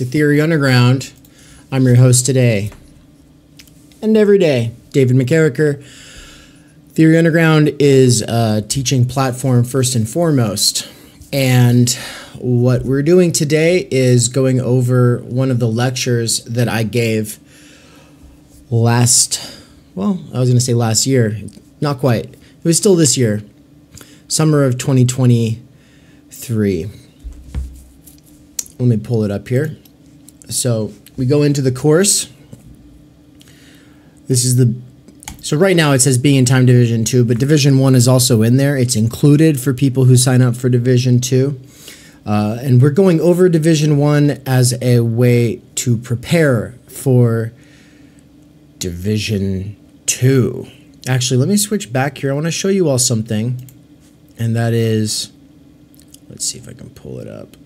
to Theory Underground. I'm your host today and every day, David McCarricker. Theory Underground is a teaching platform first and foremost. And what we're doing today is going over one of the lectures that I gave last, well, I was going to say last year. Not quite. It was still this year, summer of 2023. Let me pull it up here. So we go into the course. This is the so right now it says Being and Time division 2, but division 1 is also in there. It's included for people who sign up for division 2. Uh, and we're going over division 1 as a way to prepare for division 2. Actually, let me switch back here. I want to show you all something. And that is let's see if I can pull it up.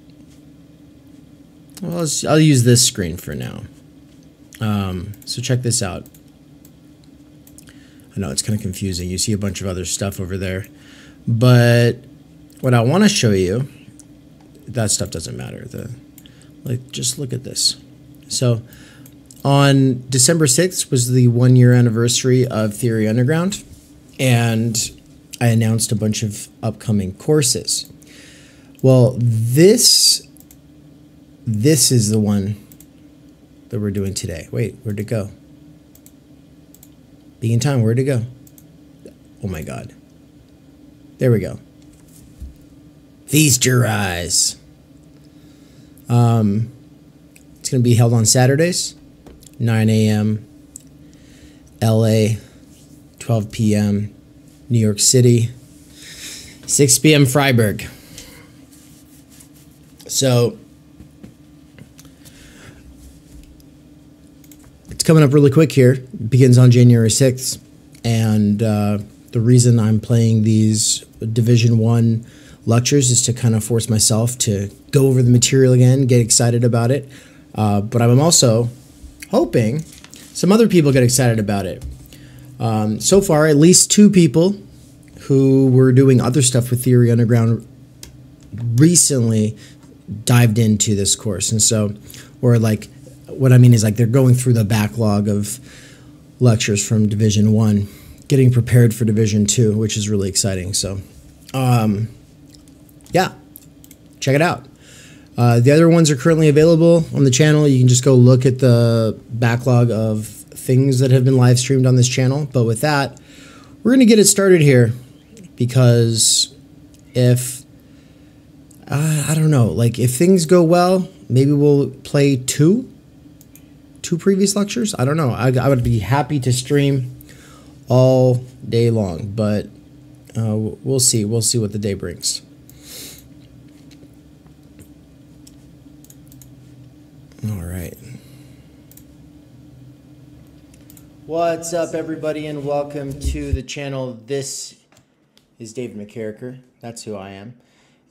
Well, I'll use this screen for now. Um, so check this out. I know it's kind of confusing. You see a bunch of other stuff over there. But what I want to show you, that stuff doesn't matter. The like just look at this. So on December 6th was the one year anniversary of Theory Underground, and I announced a bunch of upcoming courses. Well, this this is the one that we're doing today. Wait, where'd it go? Being time, where'd it go? Oh my god. There we go. Feast your eyes. Um, it's going to be held on Saturdays, 9 a.m. LA, 12 p.m. New York City, 6 p.m. Freiburg. So coming up really quick here. It begins on January 6th. And uh, the reason I'm playing these Division 1 lectures is to kind of force myself to go over the material again, get excited about it. Uh, but I'm also hoping some other people get excited about it. Um, so far, at least two people who were doing other stuff with Theory Underground recently dived into this course. And so, or like what I mean is like they're going through the backlog of lectures from Division One, getting prepared for Division Two, which is really exciting. So, um, yeah, check it out. Uh, the other ones are currently available on the channel. You can just go look at the backlog of things that have been live streamed on this channel. But with that, we're going to get it started here because if uh, I don't know, like if things go well, maybe we'll play two two previous lectures. I don't know. I, I would be happy to stream all day long, but uh, we'll see. We'll see what the day brings. All right. What's up, everybody, and welcome to the channel. This is David McCarricker. That's who I am.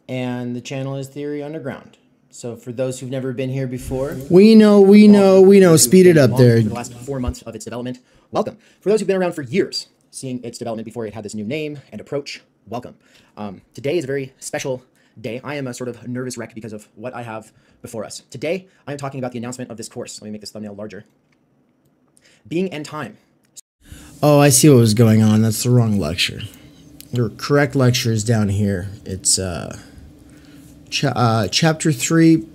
And the channel is Theory Underground. So for those who've never been here before, we know, we know, we know. Speed it up there. For the last four months of its development, welcome. For those who've been around for years, seeing its development before it had this new name and approach, welcome. Um, today is a very special day. I am a sort of nervous wreck because of what I have before us. Today, I am talking about the announcement of this course. Let me make this thumbnail larger. Being and Time. Oh, I see what was going on. That's the wrong lecture. The correct lecture is down here. It's uh uh, chapter 3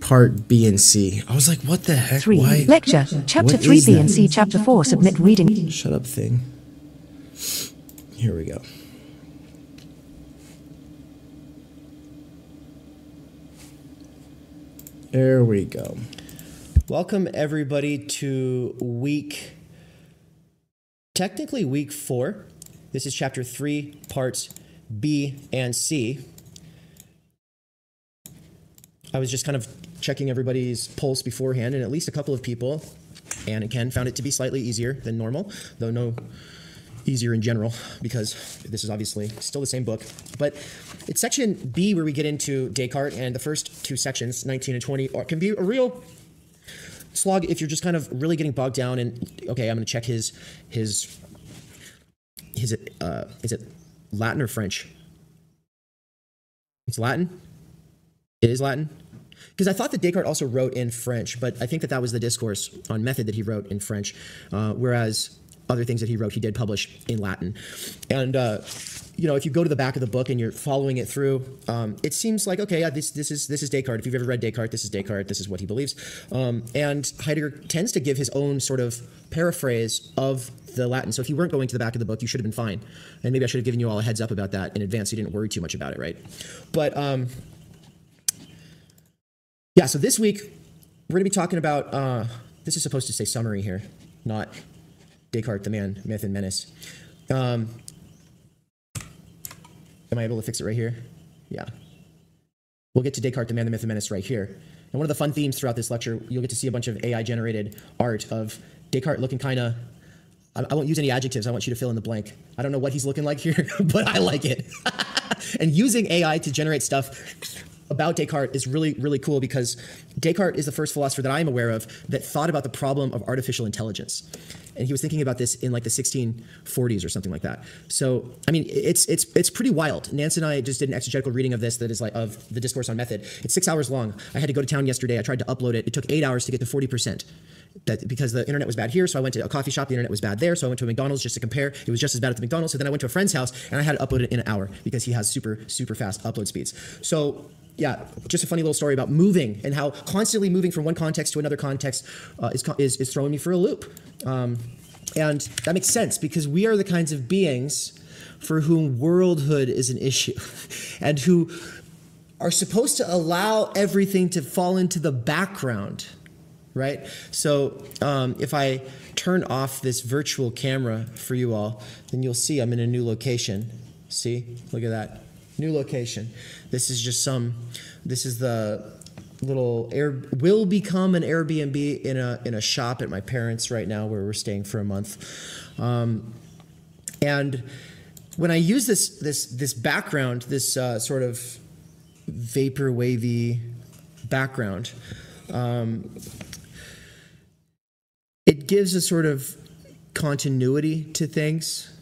part B and C. I was like, what the heck? 3. Why? Lecture. Chapter What 3 B that? and C. Chapter 4. Submit reading. Shut up thing. Here we go. There we go. Welcome everybody to week technically week 4. This is chapter 3 parts B and C. I was just kind of checking everybody's pulse beforehand, and at least a couple of people, and again, found it to be slightly easier than normal, though no easier in general, because this is obviously still the same book. But it's section B where we get into Descartes, and the first two sections, 19 and 20, are, can be a real slog if you're just kind of really getting bogged down and okay, I'm going to check his his his uh, is it Latin or French? It's Latin. It is Latin. Because I thought that Descartes also wrote in French, but I think that that was the discourse on method that he wrote in French, uh, whereas other things that he wrote he did publish in Latin. And uh, you know, if you go to the back of the book and you're following it through, um, it seems like okay, yeah, this this is this is Descartes. If you've ever read Descartes, this is Descartes. This is what he believes. Um, and Heidegger tends to give his own sort of paraphrase of the Latin. So if you weren't going to the back of the book, you should have been fine. And maybe I should have given you all a heads up about that in advance, so you didn't worry too much about it, right? But um, yeah, so this week we're going to be talking about. Uh, this is supposed to say summary here, not Descartes, the man, myth, and menace. Um, am I able to fix it right here? Yeah. We'll get to Descartes, the man, the myth, and menace right here. And one of the fun themes throughout this lecture, you'll get to see a bunch of AI generated art of Descartes looking kind of. I won't use any adjectives. I want you to fill in the blank. I don't know what he's looking like here, but I like it. and using AI to generate stuff about Descartes is really, really cool because Descartes is the first philosopher that I'm aware of that thought about the problem of artificial intelligence. And he was thinking about this in like the 1640s or something like that. So, I mean, it's it's it's pretty wild. Nance and I just did an exegetical reading of this that is like of the discourse on method. It's six hours long. I had to go to town yesterday. I tried to upload it. It took eight hours to get to 40% that because the internet was bad here, so I went to a coffee shop. The internet was bad there, so I went to a McDonald's just to compare. It was just as bad at the McDonald's. So then I went to a friend's house and I had to upload it in an hour because he has super super fast upload speeds. So yeah, just a funny little story about moving and how constantly moving from one context to another context uh, is, is is throwing me for a loop. Um, and that makes sense because we are the kinds of beings for whom worldhood is an issue and who are supposed to allow everything to fall into the background right? So um, if I turn off this virtual camera for you all, then you'll see I'm in a new location. See, look at that, new location. This is just some. This is the little air will become an Airbnb in a in a shop at my parents right now where we're staying for a month, um, and when I use this this this background, this uh, sort of vapor wavy background. Um, it gives a sort of continuity to things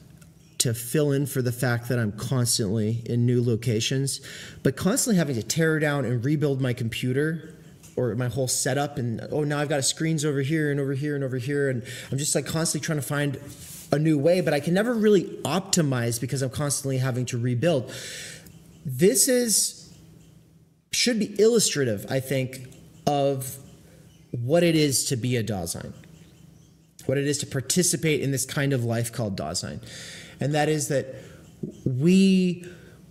to fill in for the fact that I'm constantly in new locations, but constantly having to tear down and rebuild my computer or my whole setup. And oh, now I've got screens over here and over here and over here. And I'm just like constantly trying to find a new way, but I can never really optimize because I'm constantly having to rebuild. This is, should be illustrative, I think, of what it is to be a Dasein what it is to participate in this kind of life called Dasein. And that is that we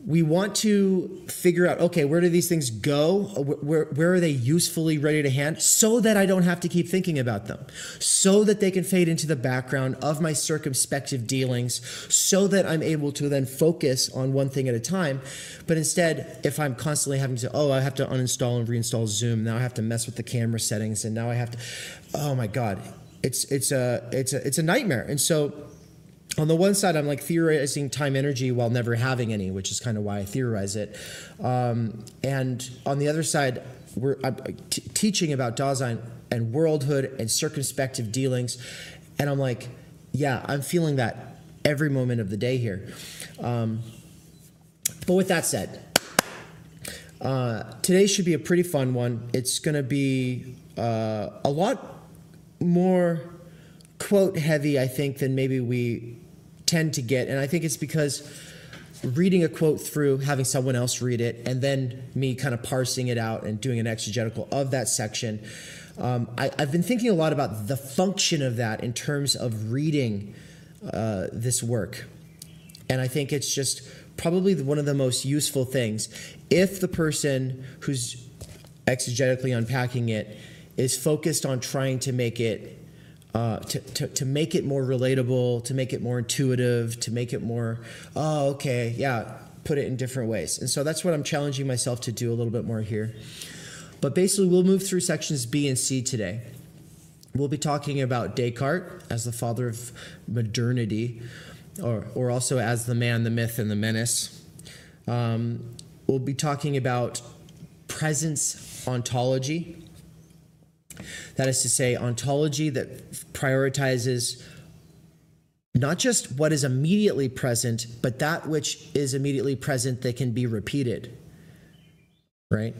we want to figure out okay where do these things go? Where, where are they usefully ready to hand? So that i don't have to keep thinking about them. So that they can fade into the background of my circumspective dealings. So that i'm able to then focus on one thing at a time. But instead if i'm constantly having to oh i have to uninstall and reinstall zoom. Now i have to mess with the camera settings. And now i have to oh my god it's it's a it's a it's a nightmare. And so on the one side, I'm like theorizing time energy while never having any, which is kind of why I theorize it. Um, and on the other side, we're I'm t- teaching about Dasein and worldhood and circumspective dealings, and I'm like, yeah, I'm feeling that every moment of the day here. Um, but with that said, uh, today should be a pretty fun one. It's going to be uh, a lot more quote heavy, I think, than maybe we tend to get. And I think it's because reading a quote through, having someone else read it, and then me kind of parsing it out and doing an exegetical of that section. Um, I, have been thinking a lot about the function of that in terms of reading uh, this work. And I think it's just probably one of the most useful things. If the person who's exegetically unpacking it is focused on trying to make it uh, to, to, to make it more relatable, to make it more intuitive, to make it more, oh, okay, yeah, put it in different ways. And so that's what I'm challenging myself to do a little bit more here. But basically, we'll move through sections B and C today. We'll be talking about Descartes as the father of modernity, or, or also as the man, the myth, and the menace. Um, we'll be talking about presence ontology that is to say, ontology that prioritizes not just what is immediately present, but that which is immediately present that can be repeated. Right?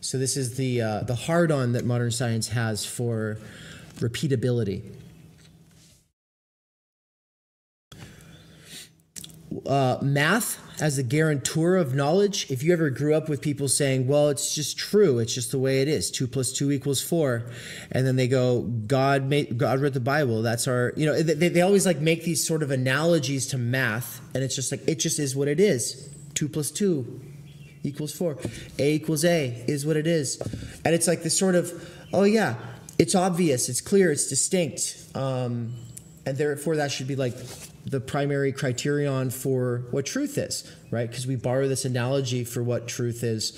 So this is the uh, the hard on that modern science has for repeatability. Uh, math as a guarantor of knowledge. If you ever grew up with people saying, "Well, it's just true. It's just the way it is. Two plus two equals four," and then they go, "God made God wrote the Bible. That's our." You know, they, they always like make these sort of analogies to math, and it's just like it just is what it is. Two plus two equals four. A equals A is what it is, and it's like this sort of, oh yeah, it's obvious, it's clear, it's distinct, um, and therefore that should be like the primary criterion for what truth is, right? Because we borrow this analogy for what truth is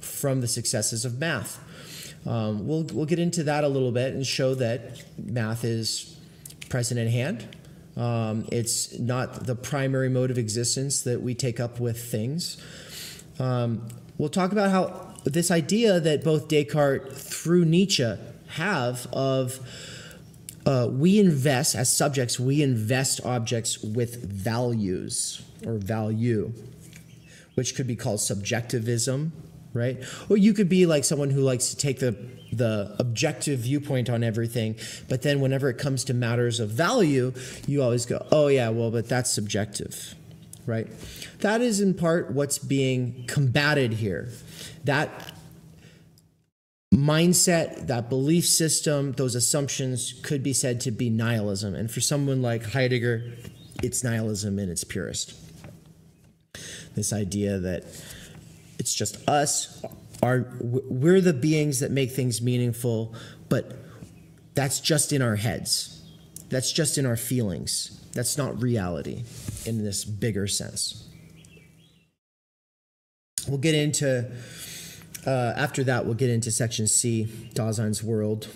from the successes of math. Um, we'll, we'll get into that a little bit and show that math is present in hand. Um, it's not the primary mode of existence that we take up with things. Um, we'll talk about how this idea that both Descartes through Nietzsche have of uh, we invest as subjects we invest objects with values or value which could be called subjectivism right? Or you could be like someone who likes to take the the objective viewpoint on everything but then whenever it comes to matters of value you always go oh yeah well but that's subjective right? That is in part what's being combated here. That mindset, that belief system, those assumptions could be said to be nihilism. And for someone like Heidegger, it's nihilism in its purest. This idea that it's just us, our, we're the beings that make things meaningful, but that's just in our heads. That's just in our feelings. That's not reality in this bigger sense. We'll get into uh, after that, we'll get into section C, Dasein's world.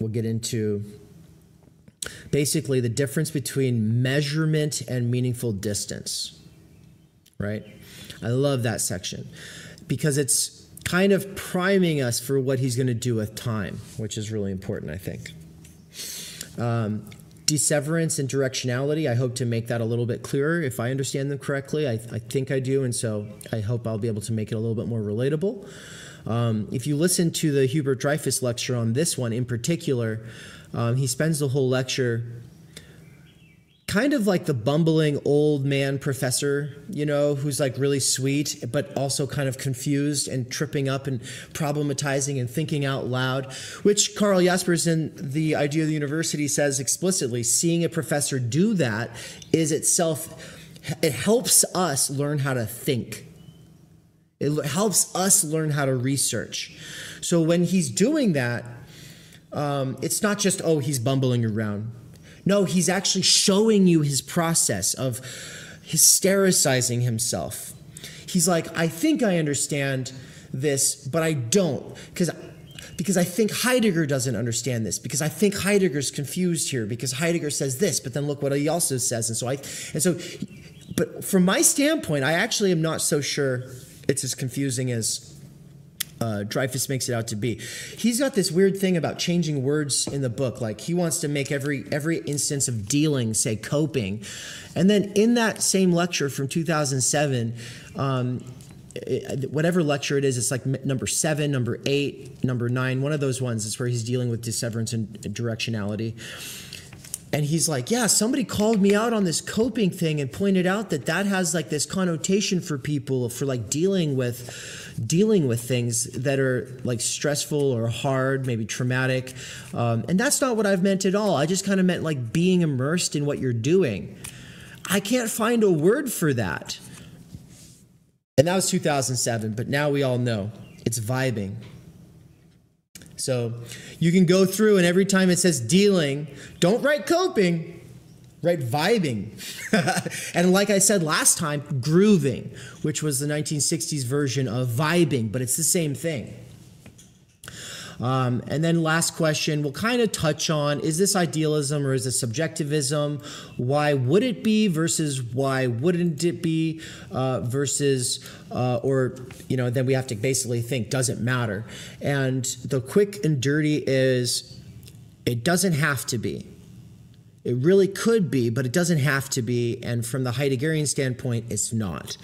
We'll get into basically the difference between measurement and meaningful distance. Right? I love that section because it's kind of priming us for what he's going to do with time, which is really important, I think. Um, disseverance and directionality, I hope to make that a little bit clearer if I understand them correctly. I, I think I do, and so I hope I'll be able to make it a little bit more relatable. Um, if you listen to the Hubert Dreyfus lecture on this one in particular, um, he spends the whole lecture kind of like the bumbling old man professor, you know, who's like really sweet, but also kind of confused and tripping up and problematizing and thinking out loud, which Karl Jaspers in The Idea of the University says explicitly seeing a professor do that is itself, it helps us learn how to think. It helps us learn how to research. So when he's doing that, um, it's not just, oh, he's bumbling around. No, he's actually showing you his process of hystericizing himself. He's like, I think I understand this, but I don't. Because because I think Heidegger doesn't understand this, because I think Heidegger's confused here, because Heidegger says this, but then look what he also says. And so I and so but from my standpoint, I actually am not so sure it's as confusing as uh, Dreyfus makes it out to be. He's got this weird thing about changing words in the book. Like he wants to make every every instance of dealing say coping, and then in that same lecture from 2007. Um, it, whatever lecture it is, it's like number seven, number eight, number nine, one of those ones is where he's dealing with disseverance and directionality and he's like yeah somebody called me out on this coping thing and pointed out that that has like this connotation for people for like dealing with dealing with things that are like stressful or hard maybe traumatic. Um, and that's not what i've meant at all. I just kind of meant like being immersed in what you're doing. I can't find a word for that. And that was 2007 but now we all know it's vibing so you can go through, and every time it says dealing, don't write coping, write vibing. and like I said last time, grooving, which was the 1960s version of vibing, but it's the same thing. Um, and then last question, we'll kind of touch on is this idealism or is this subjectivism? Why would it be versus why wouldn't it be uh, versus, uh, or, you know, then we have to basically think, does it matter? And the quick and dirty is it doesn't have to be. It really could be, but it doesn't have to be. And from the Heideggerian standpoint, it's not.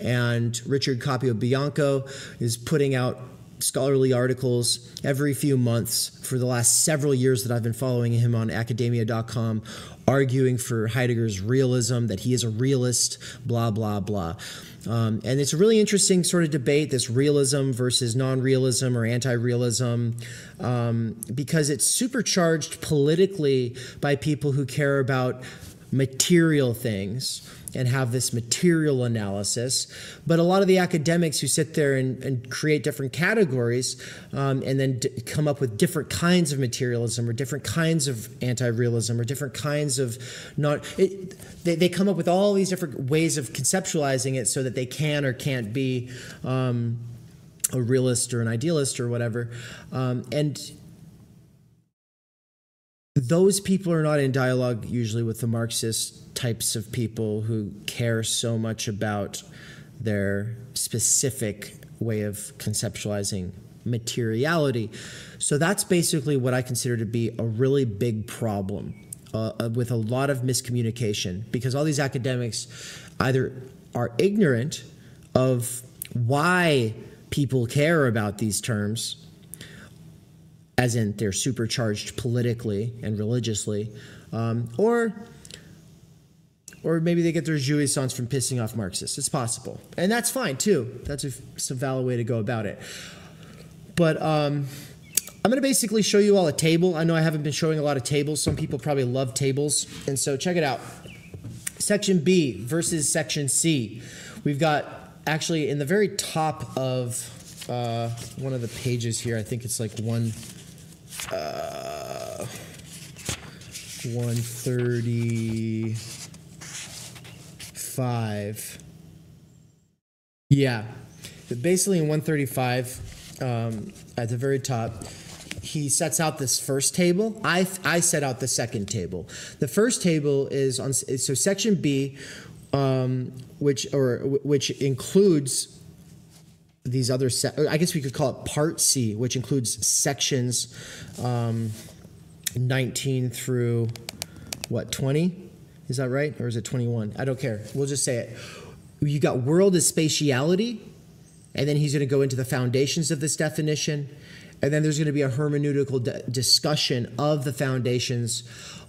And Richard Capobianco is putting out scholarly articles every few months for the last several years that I've been following him on academia.com, arguing for Heidegger's realism, that he is a realist, blah, blah, blah. Um, and it's a really interesting sort of debate this realism versus non realism or anti realism um, because it's supercharged politically by people who care about material things and have this material analysis. But a lot of the academics who sit there and, and create different categories um, and then come up with different kinds of materialism or different kinds of anti-realism or different kinds of not, it, they, they come up with all these different ways of conceptualizing it so that they can or can't be um, a realist or an idealist or whatever. Um, and those people are not in dialogue usually with the Marxist types of people who care so much about their specific way of conceptualizing materiality. So that's basically what I consider to be a really big problem uh, uh with a lot of miscommunication because all these academics either are ignorant of why people care about these terms as in they're supercharged politically and religiously, um, or or maybe they get their jouissance from pissing off Marxists. It's possible, and that's fine too. That's a, a valid way to go about it. But um, I'm going to basically show you all a table. I know I haven't been showing a lot of tables. Some people probably love tables, and so check it out. Section B versus Section C. We've got actually in the very top of uh, one of the pages here. I think it's like one uh, 135. Yeah. Basically, in 135, um, at the very top, he sets out this first table. I, I set out the second table. The first table is on so section B, um, which or which includes these other, I guess we could call it Part C, which includes sections um, 19 through what 20? Is that right, or is it 21? I don't care. We'll just say it. You got world as spatiality, and then he's going to go into the foundations of this definition, and then there's going to be a hermeneutical discussion of the foundations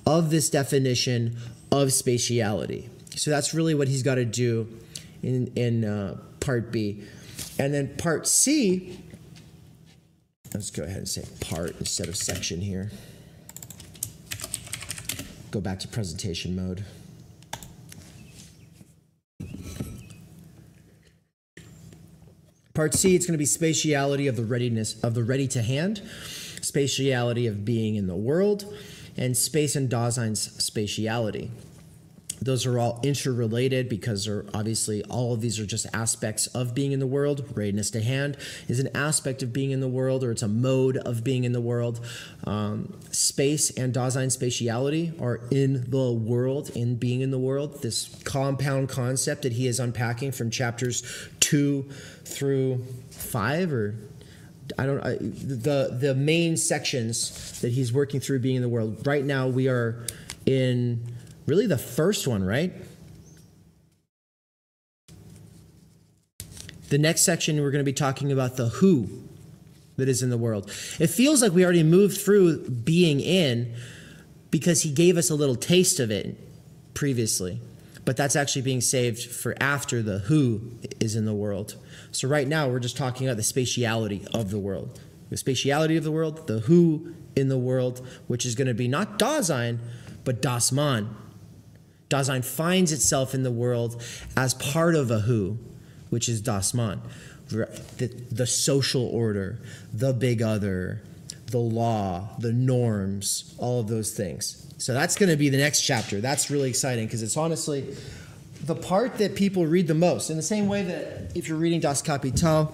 of this definition of spatiality. So that's really what he's got to do in in uh, part B. And then part C, let's go ahead and say part instead of section here. Go back to presentation mode. Part C, it's going to be spatiality of the readiness of the ready to hand, spatiality of being in the world, and space and Dasein's spatiality. Those are all interrelated because they're obviously all of these are just aspects of being in the world. Readiness to hand is an aspect of being in the world, or it's a mode of being in the world. Um, space and Dasein spatiality are in the world, in being in the world. This compound concept that he is unpacking from chapters two through five, or I don't I, the the main sections that he's working through being in the world. Right now, we are in really the first one, right? The next section, we're going to be talking about the who that is in the world. It feels like we already moved through being in because he gave us a little taste of it previously. But that's actually being saved for after the who is in the world. So right now, we're just talking about the spatiality of the world. The spatiality of the world, the who in the world, which is going to be not Dasein, but Das Man, Dasein finds itself in the world as part of a who, which is Das Man, the, the social order, the big other, the law, the norms, all of those things. So that's going to be the next chapter. That's really exciting because it's honestly the part that people read the most. In the same way that if you're reading Das Kapital,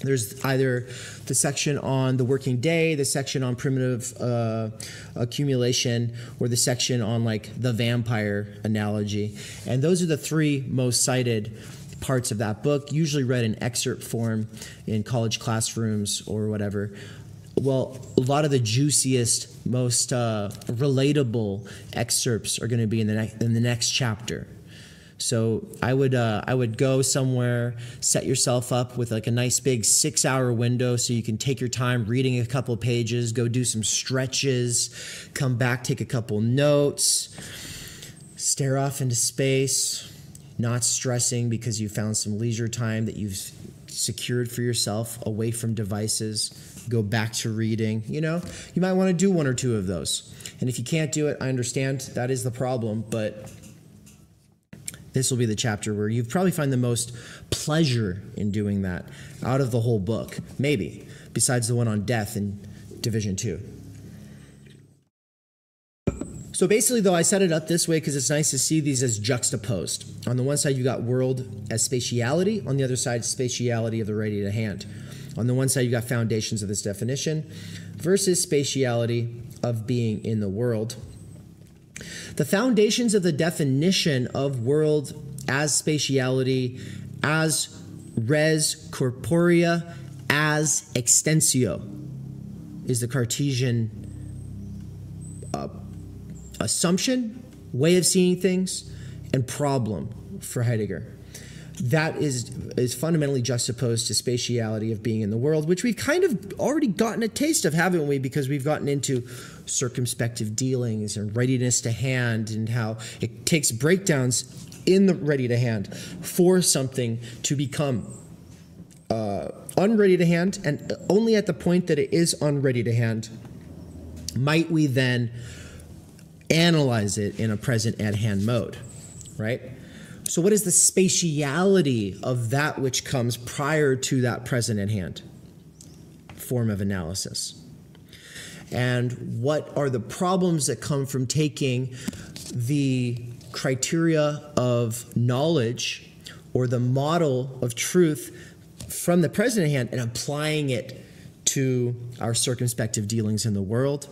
there's either the section on the working day, the section on primitive uh, accumulation, or the section on like the vampire analogy. And those are the three most cited parts of that book, usually read in excerpt form in college classrooms or whatever. Well, a lot of the juiciest, most uh, relatable excerpts are going to be in the, in the next chapter. So I would uh, I would go somewhere, set yourself up with like a nice big six hour window so you can take your time reading a couple pages, go do some stretches, come back, take a couple notes, stare off into space, not stressing because you found some leisure time that you've secured for yourself away from devices, go back to reading. You know, you might want to do one or two of those. And if you can't do it, I understand that is the problem, but this will be the chapter where you probably find the most pleasure in doing that out of the whole book, maybe, besides the one on death in Division 2. So basically, though, I set it up this way because it's nice to see these as juxtaposed. On the one side, you got world as spatiality. On the other side, spatiality of the ready to hand. On the one side, you got foundations of this definition versus spatiality of being in the world. The foundations of the definition of world as spatiality, as res corporea, as extensio is the Cartesian uh, assumption, way of seeing things, and problem for Heidegger. That is is fundamentally juxtaposed to spatiality of being in the world, which we've kind of already gotten a taste of, haven't we? Because we've gotten into circumspective dealings and readiness to hand, and how it takes breakdowns in the ready to hand for something to become uh, unready to hand, and only at the point that it is unready to hand might we then analyze it in a present at hand mode, right? So, what is the spatiality of that which comes prior to that present at hand form of analysis? And what are the problems that come from taking the criteria of knowledge or the model of truth from the present hand and applying it to our circumspective dealings in the world,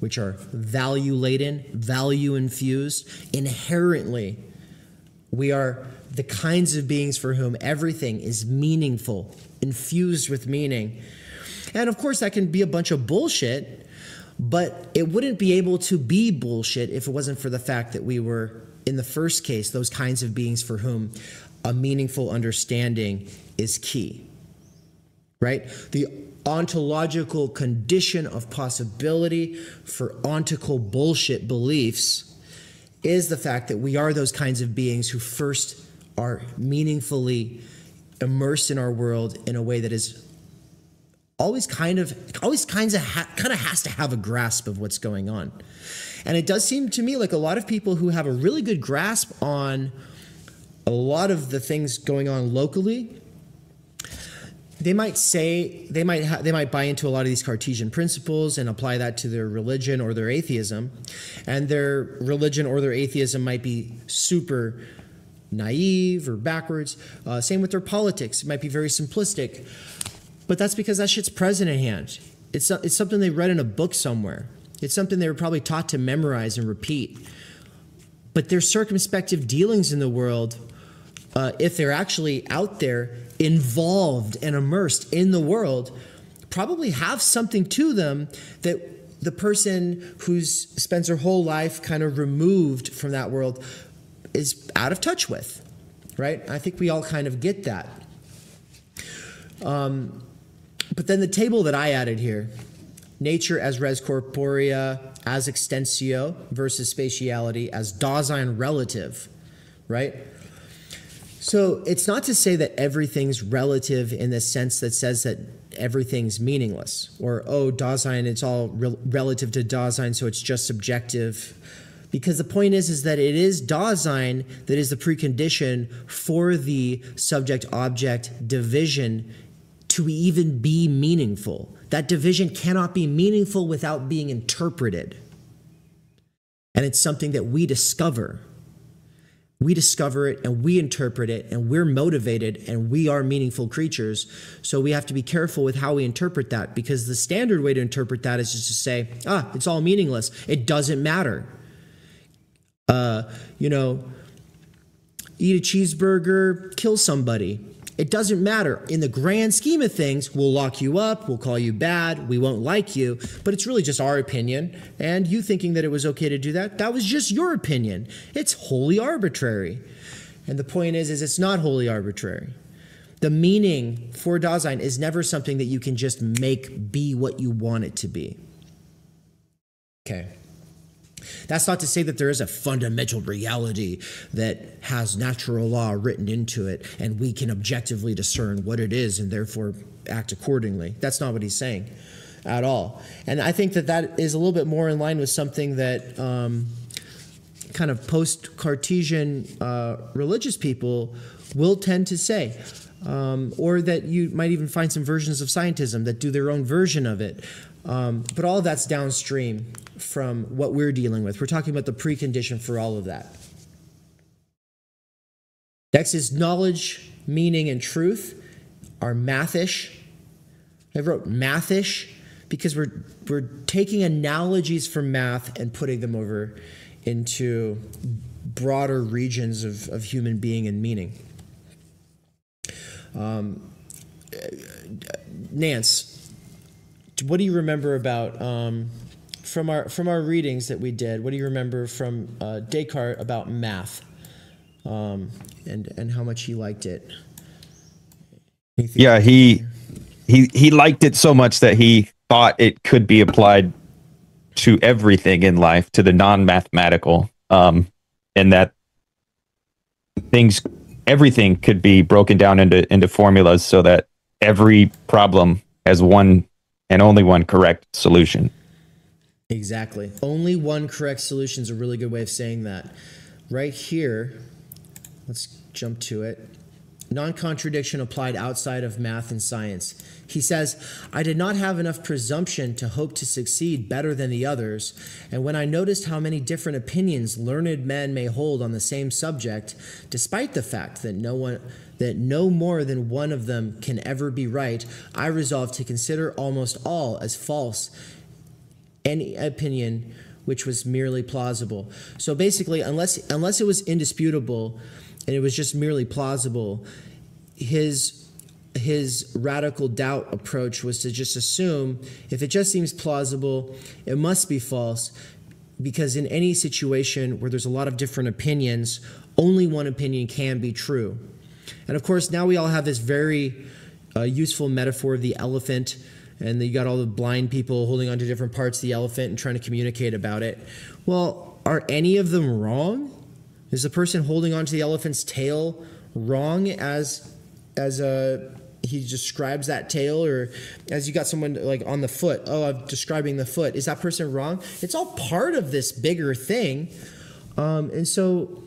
which are value laden, value infused, inherently we are the kinds of beings for whom everything is meaningful, infused with meaning. And of course, that can be a bunch of bullshit, but it wouldn't be able to be bullshit if it wasn't for the fact that we were, in the first case, those kinds of beings for whom a meaningful understanding is key. Right? The ontological condition of possibility for ontical bullshit beliefs is the fact that we are those kinds of beings who first are meaningfully immersed in our world in a way that is always kind of always kinds of ha- kind of has to have a grasp of what's going on. And it does seem to me like a lot of people who have a really good grasp on a lot of the things going on locally they might say they might ha- they might buy into a lot of these Cartesian principles and apply that to their religion or their atheism, and their religion or their atheism might be super naive or backwards. Uh, same with their politics; it might be very simplistic, but that's because that shit's present at hand. It's it's something they read in a book somewhere. It's something they were probably taught to memorize and repeat. But their circumspective dealings in the world, uh, if they're actually out there involved and immersed in the world probably have something to them that the person who's spends their whole life kind of removed from that world is out of touch with right i think we all kind of get that um, but then the table that i added here nature as res corporea as extensio versus spatiality as dasein relative right so it's not to say that everything's relative in the sense that says that everything's meaningless or, oh, Dasein, it's all re- relative to Dasein, so it's just subjective. Because the point is, is that it is Dasein that is the precondition for the subject object division to even be meaningful. That division cannot be meaningful without being interpreted. And it's something that we discover we discover it and we interpret it and we're motivated and we are meaningful creatures. So we have to be careful with how we interpret that because the standard way to interpret that is just to say, ah, it's all meaningless. It doesn't matter. Uh, you know, eat a cheeseburger, kill somebody. It doesn't matter. In the grand scheme of things, we'll lock you up, we'll call you bad, we won't like you, but it's really just our opinion. And you thinking that it was okay to do that, that was just your opinion. It's wholly arbitrary. And the point is, is it's not wholly arbitrary. The meaning for Dasein is never something that you can just make be what you want it to be. Okay. That's not to say that there is a fundamental reality that has natural law written into it and we can objectively discern what it is and therefore act accordingly. That's not what he's saying at all. And I think that that is a little bit more in line with something that um, kind of post Cartesian uh, religious people will tend to say. Um, or that you might even find some versions of scientism that do their own version of it. Um, but all of that's downstream from what we're dealing with. We're talking about the precondition for all of that. Next is knowledge, meaning, and truth are mathish. I wrote mathish because we're we're taking analogies from math and putting them over into broader regions of, of human being and meaning. Um, Nance, what do you remember about um, from our from our readings that we did? What do you remember from uh, Descartes about math, um, and and how much he liked it? Anything yeah, he he he liked it so much that he thought it could be applied to everything in life, to the non-mathematical, um, and that things everything could be broken down into into formulas so that every problem has one and only one correct solution. Exactly. Only one correct solution is a really good way of saying that. Right here, let's jump to it. Non contradiction applied outside of math and science. He says, I did not have enough presumption to hope to succeed better than the others, and when I noticed how many different opinions learned men may hold on the same subject, despite the fact that no one that no more than one of them can ever be right, I resolved to consider almost all as false, any opinion which was merely plausible. So basically, unless unless it was indisputable and it was just merely plausible, his his radical doubt approach was to just assume if it just seems plausible, it must be false. Because in any situation where there's a lot of different opinions, only one opinion can be true. And of course, now we all have this very uh, useful metaphor of the elephant, and you got all the blind people holding onto different parts of the elephant and trying to communicate about it. Well, are any of them wrong? Is the person holding onto the elephant's tail wrong as as a he describes that tail or as you got someone like on the foot? Oh i'm describing the foot. Is that person wrong? It's all part of this bigger thing. Um, and so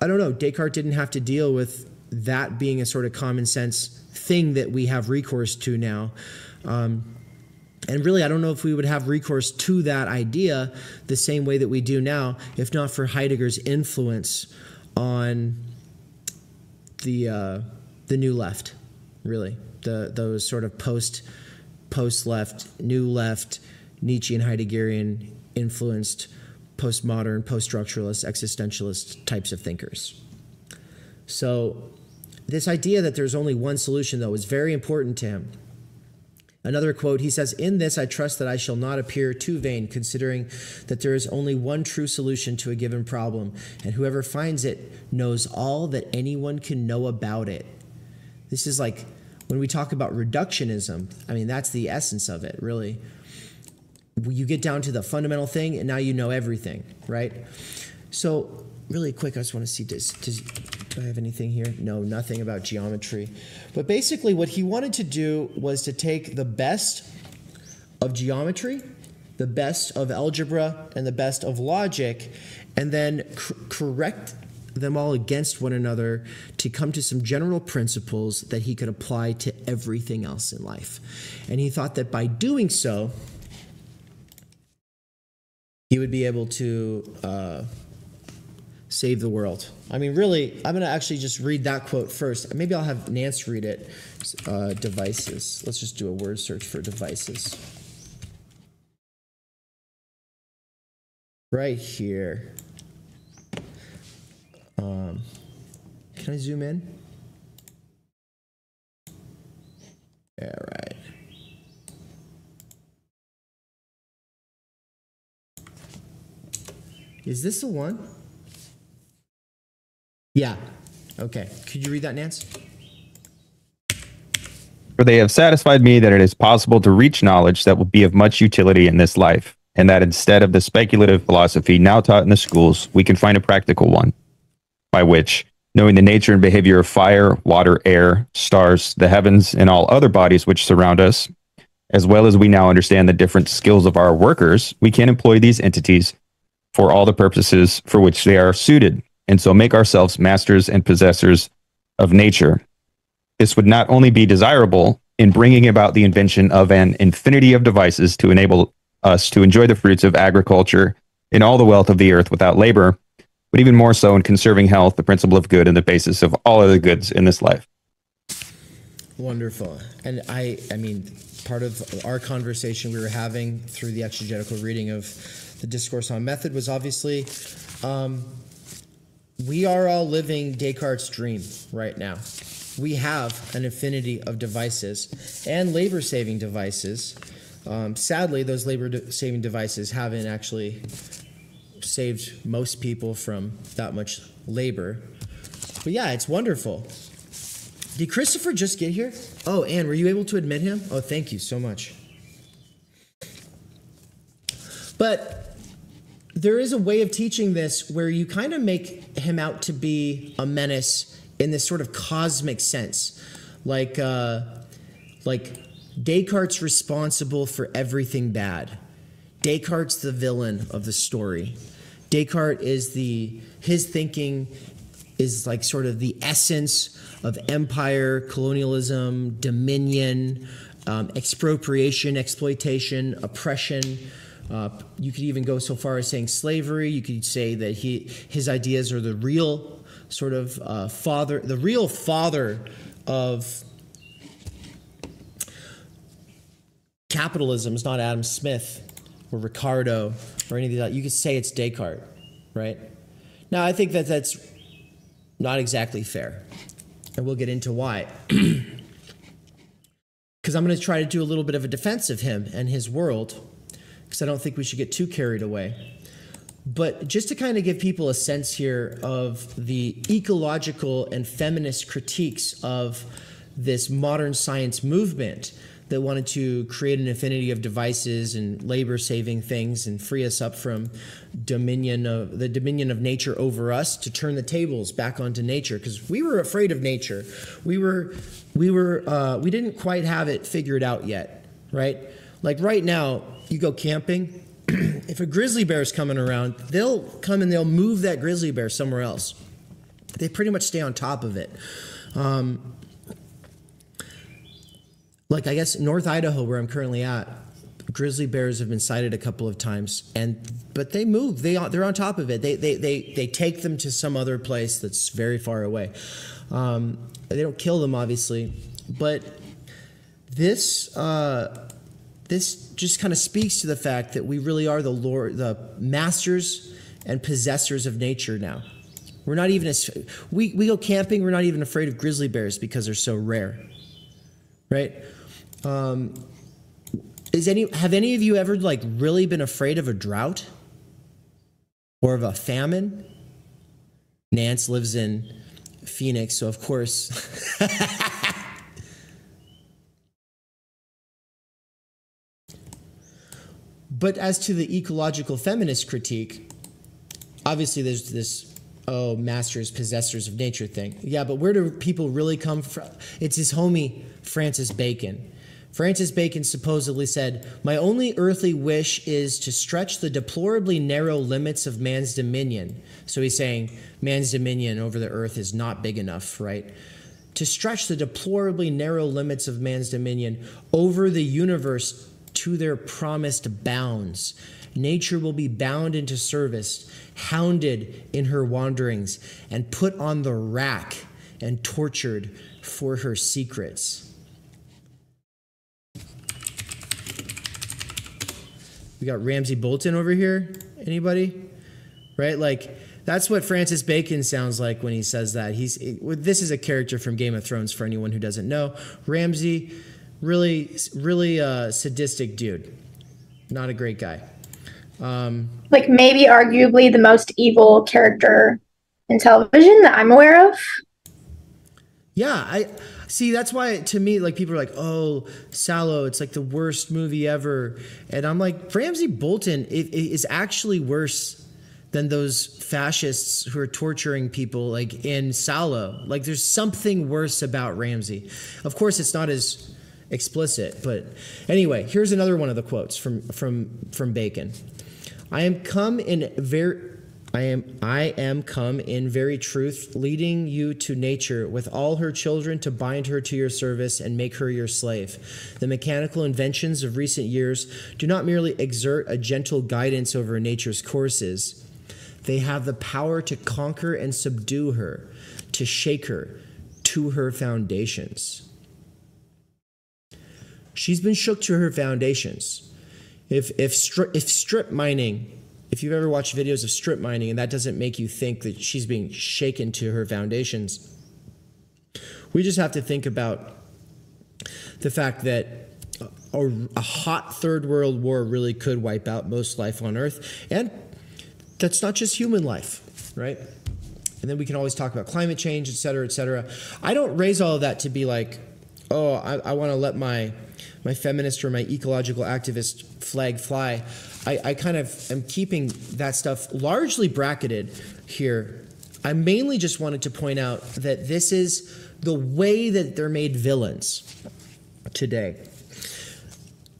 i don't know. Descartes didn't have to deal with that being a sort of common sense thing that we have recourse to now um, and really, I don't know if we would have recourse to that idea the same way that we do now, if not for Heidegger's influence on the uh, the new left really. The those sort of post post left, new left, Nietzschean Heideggerian influenced postmodern, post structuralist, existentialist types of thinkers. So this idea that there's only one solution though is very important to him. Another quote, he says, In this I trust that I shall not appear too vain, considering that there is only one true solution to a given problem, and whoever finds it knows all that anyone can know about it. This is like when we talk about reductionism, I mean, that's the essence of it, really. You get down to the fundamental thing, and now you know everything, right? So, really quick, I just want to see does, does, do I have anything here? No, nothing about geometry. But basically, what he wanted to do was to take the best of geometry, the best of algebra, and the best of logic, and then correct them all against one another to come to some general principles that he could apply to everything else in life. And he thought that by doing so, he would be able to uh, save the world. I mean, really, I'm going to actually just read that quote first. Maybe I'll have Nance read it. Uh, devices. Let's just do a word search for devices. Right here. Um, can I zoom in? Yeah, right. Is this the one? Yeah. Okay. Could you read that, Nance? For they have satisfied me that it is possible to reach knowledge that will be of much utility in this life, and that instead of the speculative philosophy now taught in the schools, we can find a practical one, by which, knowing the nature and behavior of fire, water, air, stars, the heavens, and all other bodies which surround us, as well as we now understand the different skills of our workers, we can employ these entities for all the purposes for which they are suited, and so make ourselves masters and possessors of nature. This would not only be desirable in bringing about the invention of an infinity of devices to enable us to enjoy the fruits of agriculture and all the wealth of the earth without labor, but even more so in conserving health, the principle of good, and the basis of all other goods in this life. Wonderful. And I, I mean, part of our conversation we were having through the exegetical reading of the discourse on method was obviously um, we are all living Descartes' dream right now. We have an infinity of devices and labor saving devices. Um, sadly, those labor de- saving devices haven't actually saved most people from that much labor. But yeah, it's wonderful. Did Christopher just get here? Oh, Anne, were you able to admit him? Oh, thank you so much. But there is a way of teaching this where you kind of make him out to be a menace in this sort of cosmic sense. Like, uh, like Descartes responsible for everything bad. Descartes the villain of the story. Descartes is the his thinking is like sort of the essence of empire, colonialism, dominion, um, expropriation, exploitation, oppression. Uh, you could even go so far as saying slavery. You could say that he his ideas are the real sort of uh, father, the real father of capitalism is not Adam Smith or Ricardo or any of that. You could say it's Descartes, right? Now, I think that that's not exactly fair. And we'll get into why. Because I'm going to try to do a little bit of a defense of him and his world, because I don't think we should get too carried away. But just to kind of give people a sense here of the ecological and feminist critiques of this modern science movement that wanted to create an infinity of devices and labor saving things and free us up from dominion of the dominion of nature over us to turn the tables back onto nature. Because we were afraid of nature. We were we were uh, we didn't quite have it figured out yet right? Like right now you go camping if a grizzly bear is coming around they'll come and they'll move that grizzly bear somewhere else they pretty much stay on top of it um, like I guess North Idaho, where I'm currently at, grizzly bears have been sighted a couple of times, and but they move. They they're on top of it. They they they they take them to some other place that's very far away. Um, they don't kill them, obviously, but this uh, this just kind of speaks to the fact that we really are the Lord, the masters and possessors of nature now. We're not even as we we go camping. We're not even afraid of grizzly bears because they're so rare, right? Um, is any have any of you ever like really been afraid of a drought or of a famine? Nance lives in Phoenix, so of course. but as to the ecological feminist critique, obviously there's this oh masters possessors of nature thing. Yeah, but where do people really come from? It's his homie Francis Bacon Francis Bacon supposedly said, My only earthly wish is to stretch the deplorably narrow limits of man's dominion. So he's saying man's dominion over the earth is not big enough, right? To stretch the deplorably narrow limits of man's dominion over the universe to their promised bounds. Nature will be bound into service, hounded in her wanderings, and put on the rack and tortured for her secrets. We got Ramsay Bolton over here. Anybody? Right? Like that's what Francis Bacon sounds like when he says that. He's this is a character from Game of Thrones for anyone who doesn't know. Ramsay, really, really uh, sadistic dude. Not a great guy. Um, like maybe arguably the most evil character in television that I'm aware of. Yeah, I see. That's why to me, like people are like, "Oh, Salo, it's like the worst movie ever," and I'm like, Ramsay Bolton it, it is actually worse than those fascists who are torturing people like in Salo. Like, there's something worse about Ramsay. Of course, it's not as explicit, but anyway, here's another one of the quotes from from from Bacon. I am come in very I am I am come in very truth, leading you to nature with all her children to bind her to your service and make her your slave. The mechanical inventions of recent years do not merely exert a gentle guidance over nature's courses. They have the power to conquer and subdue her, to shake her to her foundations. She's been shook to her foundations. If if stri- if strip mining if you've ever watched videos of strip mining and that doesn't make you think that she's being shaken to her foundations, we just have to think about the fact that a, a, hot third world war really could wipe out most life on Earth. And that's not just human life, right? And then we can always talk about climate change, et cetera, et cetera. I don't raise all of that to be like, oh, I, I want to let my my feminist or my ecological activist flag fly. I, I kind of am keeping that stuff largely bracketed here. I mainly just wanted to point out that this is the way that they're made villains today.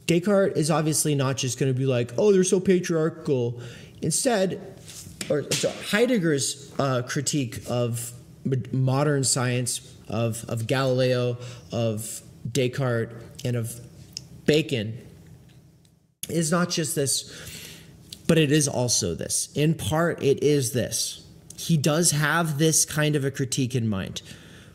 Descartes is obviously not just going to be like, oh, they're so patriarchal. Instead, or so Heidegger's uh, critique of modern science, of, of Galileo, of Descartes, and of Bacon is not just this, but it is also this. In part, it is this. He does have this kind of a critique in mind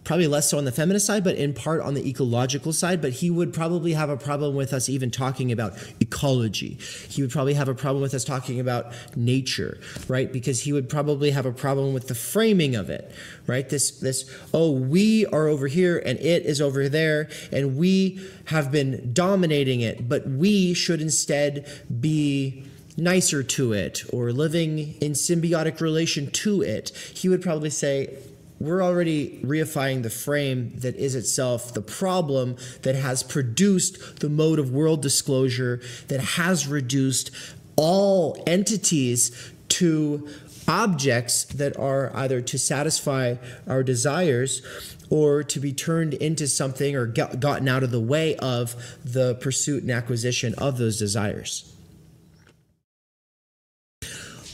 probably less so on the feminist side, but in part on the ecological side. But he would probably have a problem with us even talking about ecology. He would probably have a problem with us talking about nature, right? Because he would probably have a problem with the framing of it, right? This, this, oh, we are over here and it is over there, and we have been dominating it, but we should instead be nicer to it or living in symbiotic relation to it. He would probably say, we're already reifying the frame that is itself the problem that has produced the mode of world disclosure that has reduced all entities to objects that are either to satisfy our desires or to be turned into something or get, gotten out of the way of the pursuit and acquisition of those desires.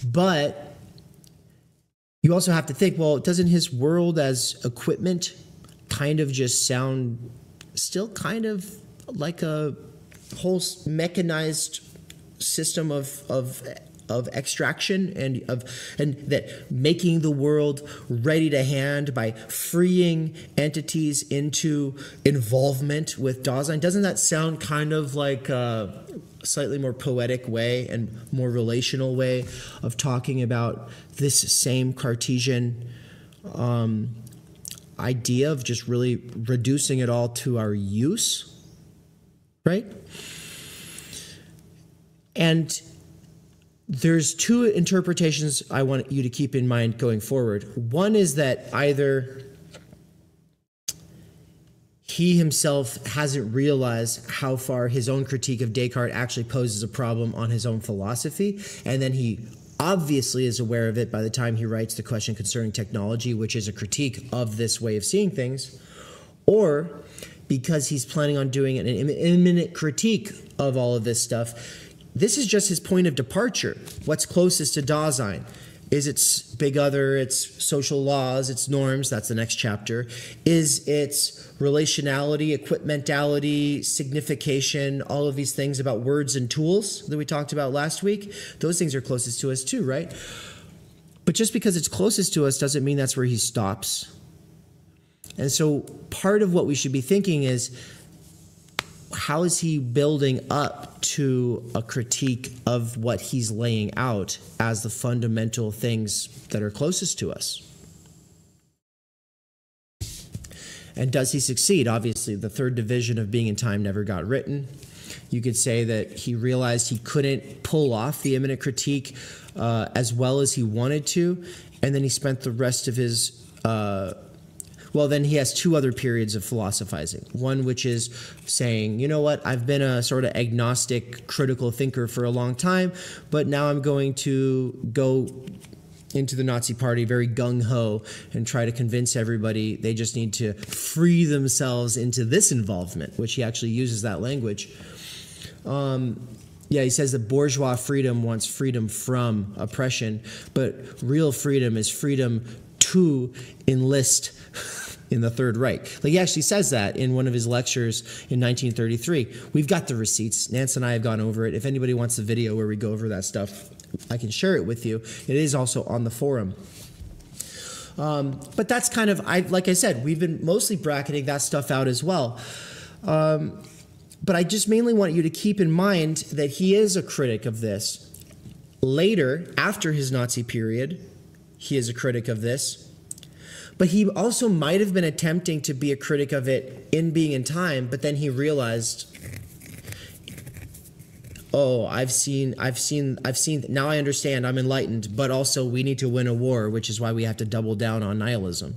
But you also have to think well, doesn't his world as equipment kind of just sound still kind of like a whole mechanized system of, of of extraction and of and that making the world ready to hand by freeing entities into involvement with Dasein. Doesn't that sound kind of like a slightly more poetic way and more relational way of talking about this same Cartesian um, idea of just really reducing it all to our use, right? And there's two interpretations I want you to keep in mind going forward. One is that either he himself hasn't realized how far his own critique of Descartes actually poses a problem on his own philosophy, and then he obviously is aware of it by the time he writes the question concerning technology, which is a critique of this way of seeing things, or because he's planning on doing an immanent critique of all of this stuff this is just his point of departure. What's closest to Dasein? Is its big other, its social laws, its norms? That's the next chapter. Is its relationality, equipmentality, signification, all of these things about words and tools that we talked about last week? Those things are closest to us too, right? But just because it's closest to us doesn't mean that's where he stops. And so part of what we should be thinking is how is he building up to a critique of what he's laying out as the fundamental things that are closest to us? And does he succeed? Obviously, the third division of being and time never got written. You could say that he realized he couldn't pull off the immanent critique uh, as well as he wanted to, and then he spent the rest of his uh, well, then he has two other periods of philosophizing. One which is saying, you know what, I've been a sort of agnostic, critical thinker for a long time, but now I'm going to go into the Nazi Party very gung ho and try to convince everybody they just need to free themselves into this involvement, which he actually uses that language. Um, yeah, he says that bourgeois freedom wants freedom from oppression, but real freedom is freedom to enlist in the Third Reich. Like he actually says that in one of his lectures in 1933. We've got the receipts. Nance and I have gone over it. If anybody wants the video where we go over that stuff, I can share it with you. It is also on the forum. Um, but that's kind of, I like I said, we've been mostly bracketing that stuff out as well. Um, but I just mainly want you to keep in mind that he is a critic of this. Later, after his Nazi period, he is a critic of this. But he also might have been attempting to be a critic of it in Being and Time, but then he realized oh i've seen i've seen i've seen now i understand i'm enlightened but also we need to win a war which is why we have to double down on nihilism.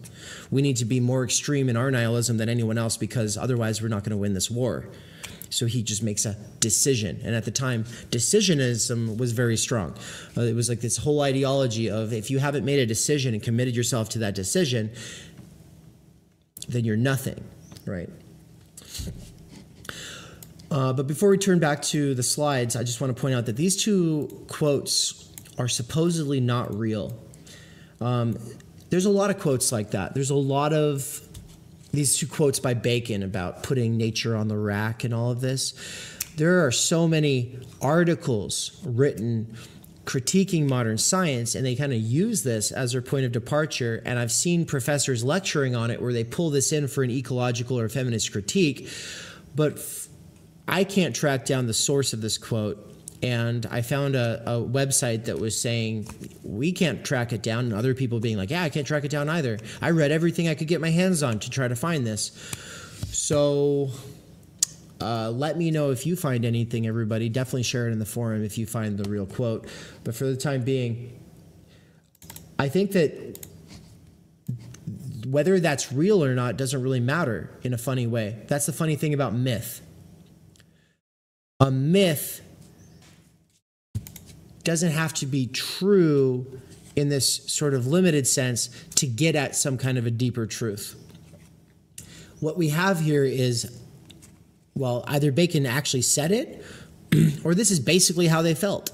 We need to be more extreme in our nihilism than anyone else because otherwise we're not going to win this war so he just makes a decision and at the time decisionism was very strong uh, it was like this whole ideology of if you haven't made a decision and committed yourself to that decision then you're nothing right uh, but before we turn back to the slides, I just want to point out that these two quotes are supposedly not real. Um, there's a lot of quotes like that. There's a lot of these two quotes by Bacon about putting nature on the rack and all of this. There are so many articles written critiquing modern science, and they kind of use this as their point of departure. And I've seen professors lecturing on it where they pull this in for an ecological or feminist critique. But I can't track down the source of this quote. And I found a, a, website that was saying we can't track it down, and other people being like, "Yeah, I can't track it down either." I read everything I could get my hands on to try to find this. So, uh, let me know if you find anything, everybody. Definitely share it in the forum if you find the real quote. But for the time being, I think that whether that's real or not doesn't really matter in a funny way. That's the funny thing about myth a myth doesn't have to be true in this sort of limited sense to get at some kind of a deeper truth. What we have here is, well, either Bacon actually said it, or this is basically how they felt.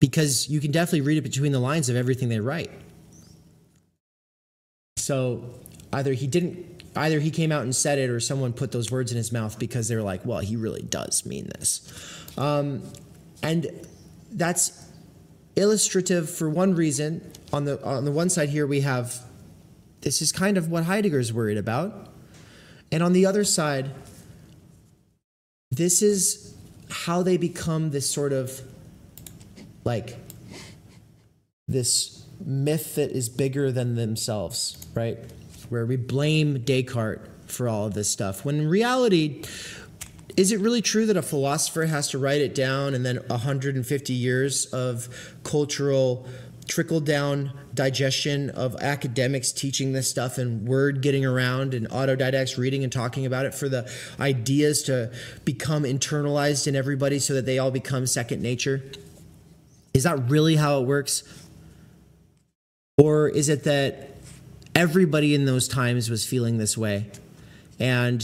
Because you can definitely read it between the lines of everything they write. So either he didn't either he came out and said it or someone put those words in his mouth because they were like, well, he really does mean this. Um, and that's illustrative for one reason. On the, on the one side here, we have this is kind of what Heidegger's worried about. And on the other side, this is how they become this sort of like this myth that is bigger than themselves, right? where we blame Descartes for all of this stuff. When in reality, is it really true that a philosopher has to write it down and then 150 years of cultural trickle down digestion of academics teaching this stuff and word getting around and autodidacts reading and talking about it for the ideas to become internalized in everybody so that they all become second nature? Is that really how it works? Or is it that everybody in those times was feeling this way. And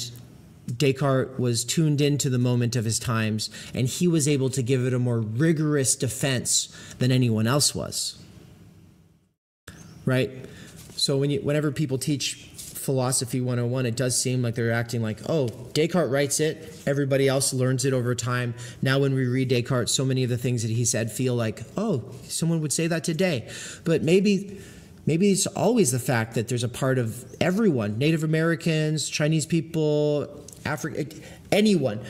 Descartes was tuned into the moment of his times, and he was able to give it a more rigorous defense than anyone else was. Right? So when you, whenever people teach philosophy 101 it does seem like they're acting like oh descartes writes it everybody else learns it over time now when we read descartes so many of the things that he said feel like oh someone would say that today but maybe Maybe it's always the fact that there's a part of everyone Native Americans, Chinese people, Africa, anyone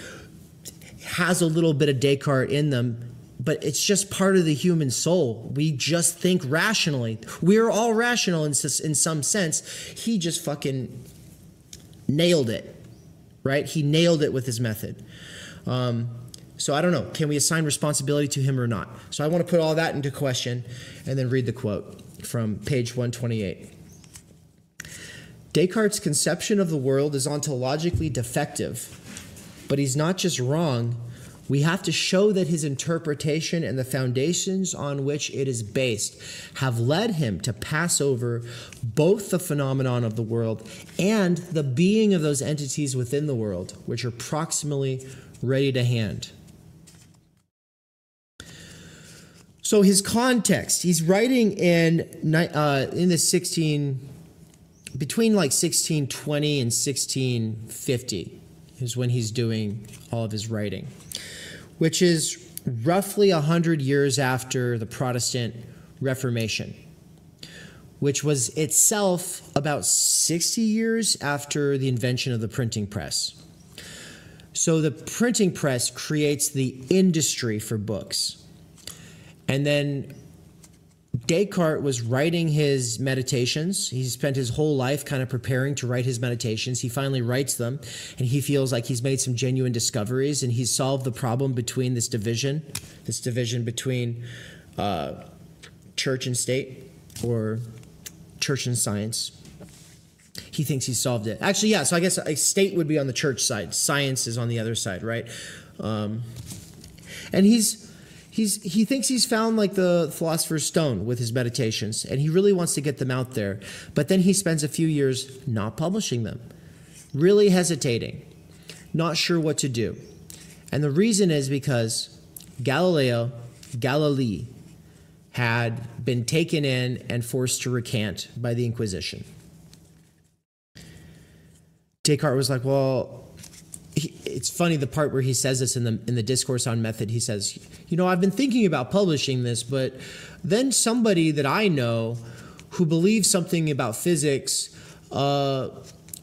has a little bit of Descartes in them, but it's just part of the human soul. We just think rationally. We're all rational in, in some sense. He just fucking nailed it, right? He nailed it with his method. Um, so I don't know. Can we assign responsibility to him or not? So I want to put all that into question and then read the quote from page 128. Descartes' conception of the world is ontologically defective, but he's not just wrong. We have to show that his interpretation and the foundations on which it is based have led him to pass over both the phenomenon of the world and the being of those entities within the world, which are proximally ready to hand. So his context, he's writing in uh, in the 16 between like 1620 and 1650 is when he's doing all of his writing, which is roughly 100 years after the Protestant Reformation, which was itself about 60 years after the invention of the printing press. So the printing press creates the industry for books. And then Descartes was writing his meditations. He spent his whole life kind of preparing to write his meditations. He finally writes them, and he feels like he's made some genuine discoveries and he's solved the problem between this division, this division between uh, church and state, or church and science. He thinks he solved it. Actually, yeah, so I guess a state would be on the church side, science is on the other side, right? Um, and he's he's he thinks he's found like the philosopher's stone with his meditations and he really wants to get them out there. But then he spends a few years not publishing them really hesitating not sure what to do. And the reason is because galileo galilei had been taken in and forced to recant by the inquisition. Descartes was like well it's funny the part where he says this in the in the discourse on method. He says, "You know, I've been thinking about publishing this, but then somebody that I know who believes something about physics uh,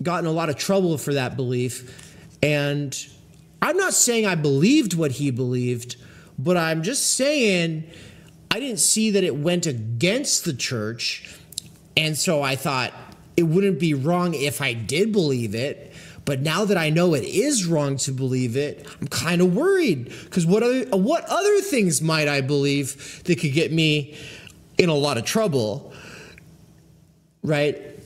got in a lot of trouble for that belief, and I'm not saying I believed what he believed, but I'm just saying I didn't see that it went against the church, and so I thought." It wouldn't be wrong if I did believe it, but now that I know it is wrong to believe it, I'm kind of worried because what other what other things might I believe that could get me in a lot of trouble? Right?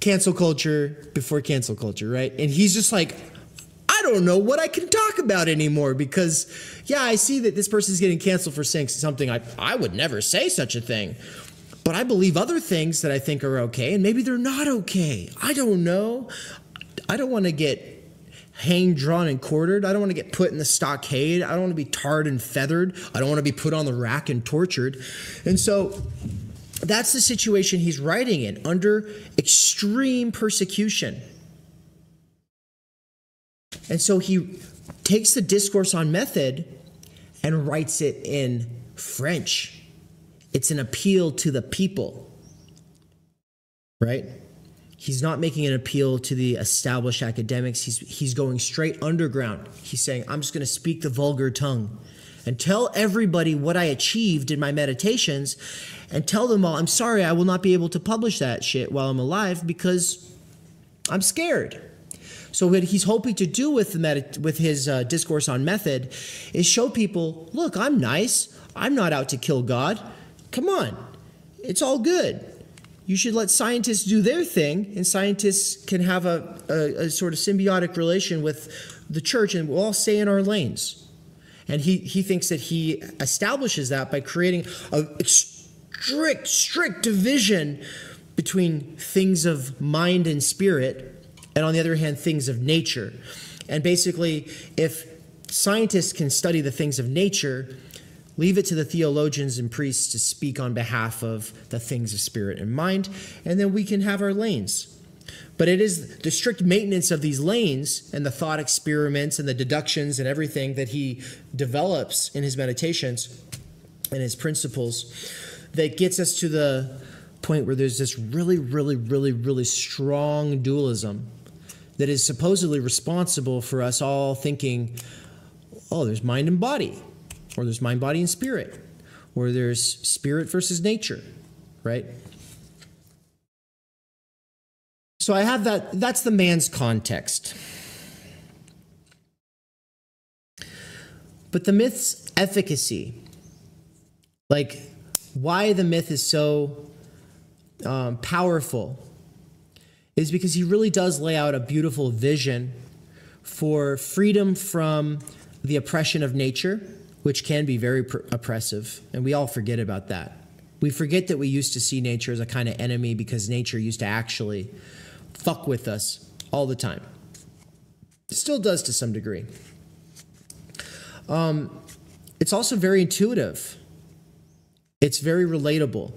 Cancel culture before cancel culture, right? And he's just like, I don't know what I can talk about anymore because, yeah, I see that this person is getting canceled for saying something I, I would never say such a thing. But I believe other things that I think are okay, and maybe they're not okay. I don't know. I don't want to get hanged, drawn, and quartered. I don't want to get put in the stockade. I don't want to be tarred and feathered. I don't want to be put on the rack and tortured. And so that's the situation he's writing in under extreme persecution. And so he takes the discourse on method and writes it in French. It's an appeal to the people, right? He's not making an appeal to the established academics. He's, he's going straight underground. He's saying, I'm just going to speak the vulgar tongue and tell everybody what I achieved in my meditations and tell them all, I'm sorry, I will not be able to publish that shit while I'm alive because I'm scared. So what he's hoping to do with the med- with his uh, discourse on method is show people, look, I'm nice. I'm not out to kill God. Come on, it's all good you should let scientists do their thing, and scientists can have a, a, a, sort of symbiotic relation with the church, and we'll all stay in our lanes. And he, he thinks that he establishes that by creating a strict, strict division between things of mind and spirit, and on the other hand, things of nature. And basically, if scientists can study the things of nature, Leave it to the theologians and priests to speak on behalf of the things of spirit and mind, and then we can have our lanes. But it is the strict maintenance of these lanes and the thought experiments and the deductions and everything that he develops in his meditations and his principles that gets us to the point where there's this really, really, really, really strong dualism that is supposedly responsible for us all thinking, oh, there's mind and body or there's mind, body, and spirit, or there's spirit versus nature, right? So I have that, that's the man's context. But the myth's efficacy, like why the myth is so um, powerful, is because he really does lay out a beautiful vision for freedom from the oppression of nature, which can be very pr- oppressive. And we all forget about that. We forget that we used to see nature as a kind of enemy because nature used to actually fuck with us all the time. It still does to some degree. Um, it's also very intuitive. It's very relatable.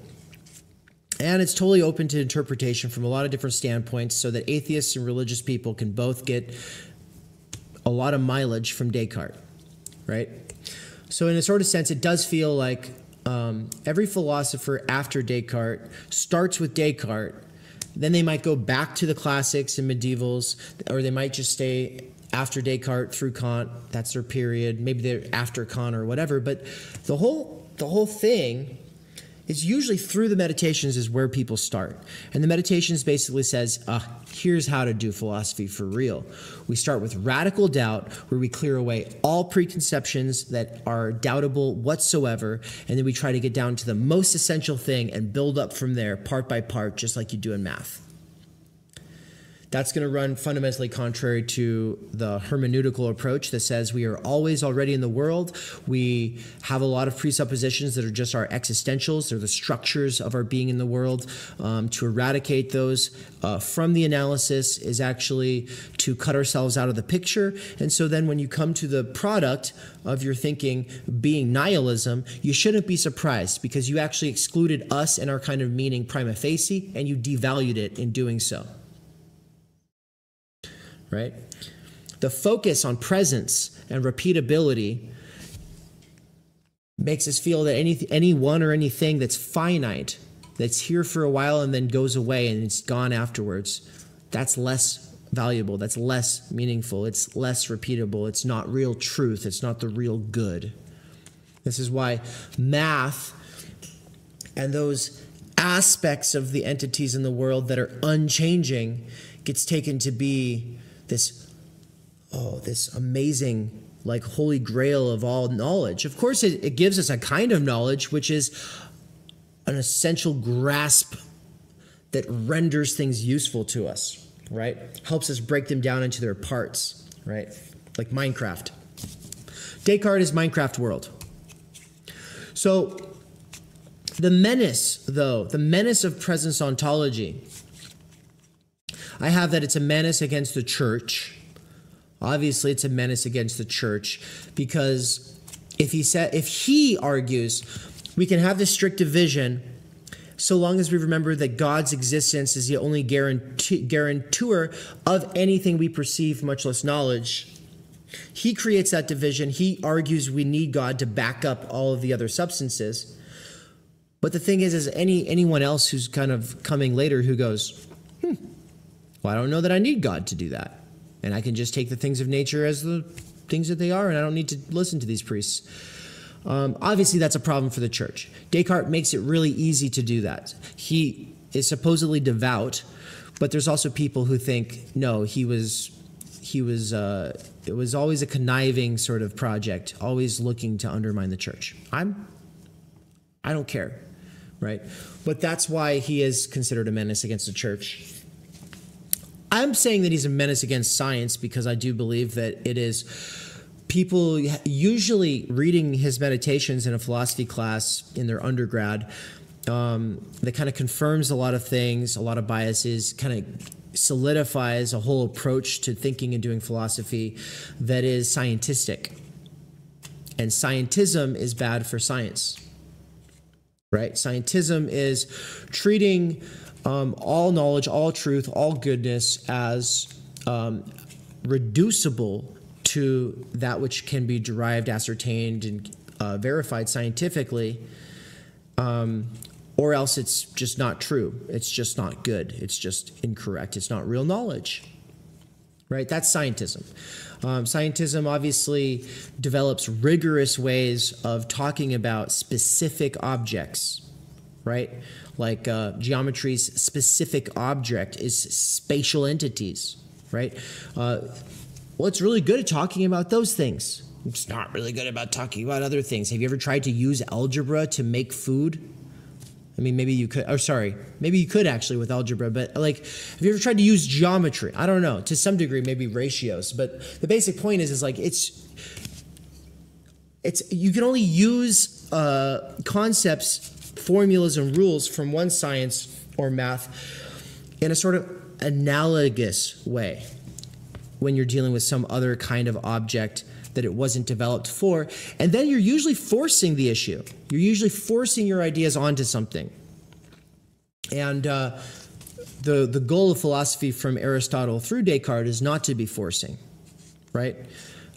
And it's totally open to interpretation from a lot of different standpoints so that atheists and religious people can both get a lot of mileage from Descartes, right? So, in a sort of sense, it does feel like um, every philosopher after Descartes starts with Descartes. Then they might go back to the classics and medievals, or they might just stay after Descartes through Kant. That's their period. Maybe they're after Kant or whatever. But the whole the whole thing is usually through the meditations is where people start. And the meditations basically says, uh, here's how to do philosophy for real. We start with radical doubt, where we clear away all preconceptions that are doubtable whatsoever, and then we try to get down to the most essential thing and build up from there, part by part, just like you do in math that's going to run fundamentally contrary to the hermeneutical approach that says we are always already in the world. We have a lot of presuppositions that are just our existentials, they're the structures of our being in the world. Um, to eradicate those uh, from the analysis is actually to cut ourselves out of the picture. And so then when you come to the product of your thinking being nihilism, you shouldn't be surprised because you actually excluded us and our kind of meaning prima facie and you devalued it in doing so right? The focus on presence and repeatability makes us feel that any anyone or anything that's finite, that's here for a while and then goes away and it's gone afterwards, that's less valuable, that's less meaningful, it's less repeatable, it's not real truth, it's not the real good. This is why math and those aspects of the entities in the world that are unchanging gets taken to be this oh this amazing like holy grail of all knowledge. Of course it, it gives us a kind of knowledge which is an essential grasp that renders things useful to us right? Helps us break them down into their parts right? Like minecraft. Descartes is minecraft world. So the menace though the menace of presence ontology I have that it's a menace against the church. Obviously, it's a menace against the church because if he said if he argues we can have this strict division so long as we remember that God's existence is the only guarantor of anything we perceive, much less knowledge. He creates that division. He argues we need God to back up all of the other substances. But the thing is, is any anyone else who's kind of coming later who goes, hmm, well, I don't know that I need God to do that. And I can just take the things of nature as the things that they are, and I don't need to listen to these priests. Um, obviously, that's a problem for the church. Descartes makes it really easy to do that. He is supposedly devout, but there's also people who think, no, he was, he was, uh, it was always a conniving sort of project, always looking to undermine the church. I'm, I don't care, right? But that's why he is considered a menace against the church I'm saying that he's a menace against science because I do believe that it is people usually reading his meditations in a philosophy class in their undergrad um, that kind of confirms a lot of things, a lot of biases, kind of solidifies a whole approach to thinking and doing philosophy that is scientistic. And scientism is bad for science, right? Scientism is treating um, all knowledge, all truth, all goodness as um, reducible to that which can be derived, ascertained, and uh, verified scientifically, um, or else it's just not true. It's just not good. It's just incorrect. It's not real knowledge. Right? That's scientism. Um, scientism obviously develops rigorous ways of talking about specific objects, right? like uh, geometry's specific object is spatial entities, right? Uh, well, it's really good at talking about those things. It's not really good about talking about other things. Have you ever tried to use algebra to make food? I mean, maybe you could, or sorry, maybe you could actually with algebra, but like, have you ever tried to use geometry? I don't know, to some degree, maybe ratios, but the basic point is, is like, it's, it's, you can only use uh, concepts, formulas, and rules from one science or math in a sort of analogous way when you're dealing with some other kind of object that it wasn't developed for. And then you're usually forcing the issue. You're usually forcing your ideas onto something. And uh, the, the goal of philosophy from Aristotle through Descartes is not to be forcing, right?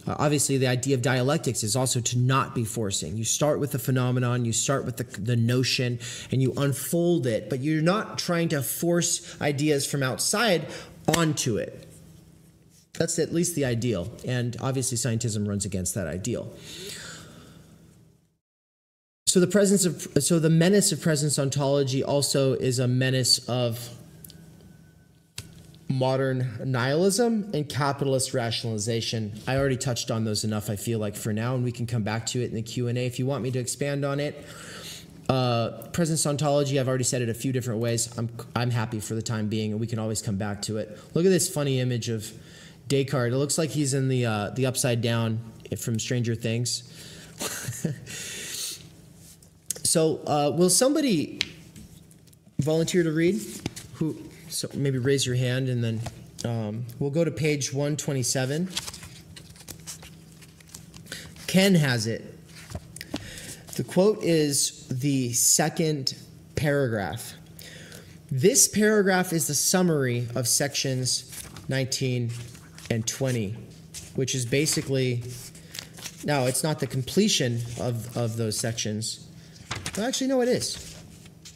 Uh, obviously, the idea of dialectics is also to not be forcing. You start with the phenomenon, you start with the, the notion, and you unfold it, but you're not trying to force ideas from outside onto it. That's at least the ideal. And obviously, scientism runs against that ideal. So the presence of so the menace of presence ontology also is a menace of modern nihilism and capitalist rationalization. I already touched on those enough. I feel like for now, and we can come back to it in the Q and A if you want me to expand on it. Uh, presence ontology. I've already said it a few different ways. I'm I'm happy for the time being, and we can always come back to it. Look at this funny image of Descartes. It looks like he's in the uh, the upside down from Stranger Things. so, uh, will somebody volunteer to read? Who? So maybe raise your hand, and then um, we'll go to page one twenty seven. Ken has it. The quote is the second paragraph. This paragraph is the summary of sections 19 and 20, which is basically, now it's not the completion of, of those sections. Well, actually, no, it is.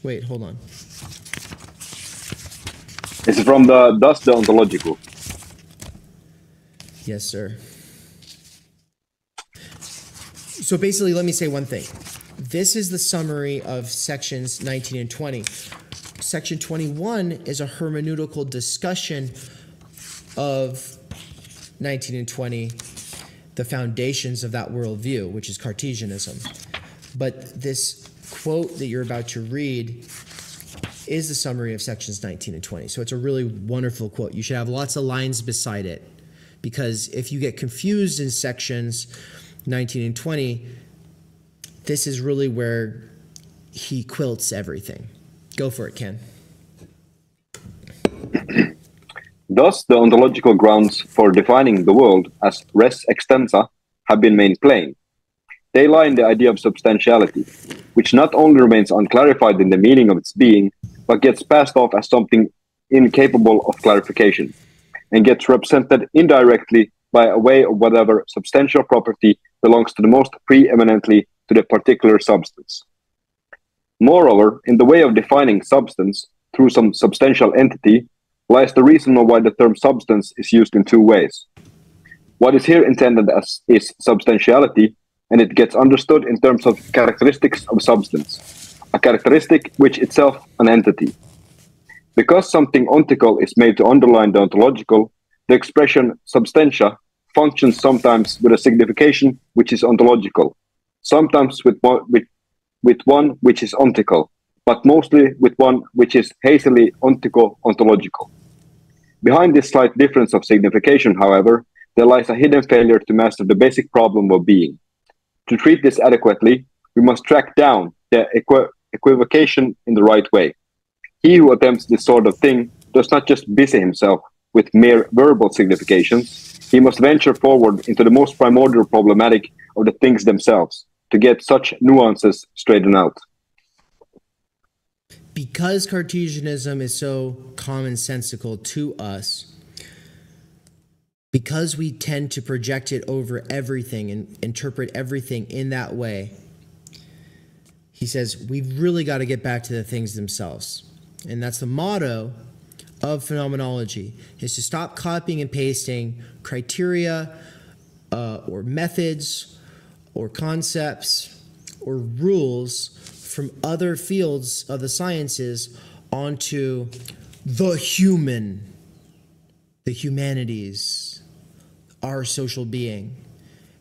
Wait, hold on. It's from the the Ontological. Yes, sir. So basically, let me say one thing. This is the summary of sections 19 and 20. Section 21 is a hermeneutical discussion of 19 and 20, the foundations of that worldview, which is Cartesianism. But this quote that you're about to read is the summary of sections 19 and 20. So it's a really wonderful quote. You should have lots of lines beside it because if you get confused in sections 19 and 20, this is really where he quilts everything. Go for it, Ken. Thus, the ontological grounds for defining the world as res extensa have been made plain. They lie in the idea of substantiality, which not only remains unclarified in the meaning of its being, but gets passed off as something incapable of clarification, and gets represented indirectly by a way of whatever substantial property belongs to the most preeminently to the particular substance. Moreover, in the way of defining substance through some substantial entity, lies the reason why the term substance is used in two ways. What is here intended as is substantiality, and it gets understood in terms of characteristics of substance, a characteristic which itself an entity. Because something ontical is made to underline the ontological, the expression substantia functions sometimes with a signification which is ontological, sometimes with one, with, with one which is ontical, but mostly with one which is hazily ontico ontological. Behind this slight difference of signification, however, there lies a hidden failure to master the basic problem of being. To treat this adequately, we must track down the equi- equivocation in the right way. He who attempts this sort of thing does not just busy himself with mere verbal significations, he must venture forward into the most primordial problematic of the things themselves to get such nuances straightened out because Cartesianism is so commonsensical to us, because we tend to project it over everything and interpret everything in that way, he says we've really got to get back to the things themselves. And that's the motto of phenomenology is to stop copying and pasting criteria uh, or methods or concepts or rules from other fields of the sciences onto the human, the humanities, our social being.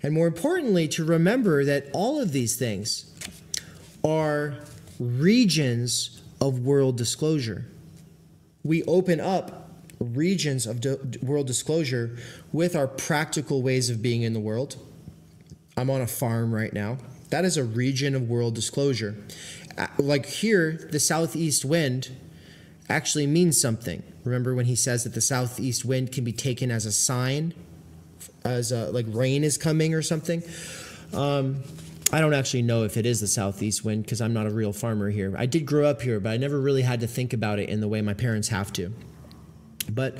And more importantly, to remember that all of these things are regions of world disclosure. We open up regions of world disclosure with our practical ways of being in the world. I'm on a farm right now. That is a region of world disclosure. Like here, the southeast wind actually means something. Remember when he says that the southeast wind can be taken as a sign, as a, like rain is coming or something? Um, I don't actually know if it is the southeast wind because I'm not a real farmer here. I did grow up here, but I never really had to think about it in the way my parents have to. But,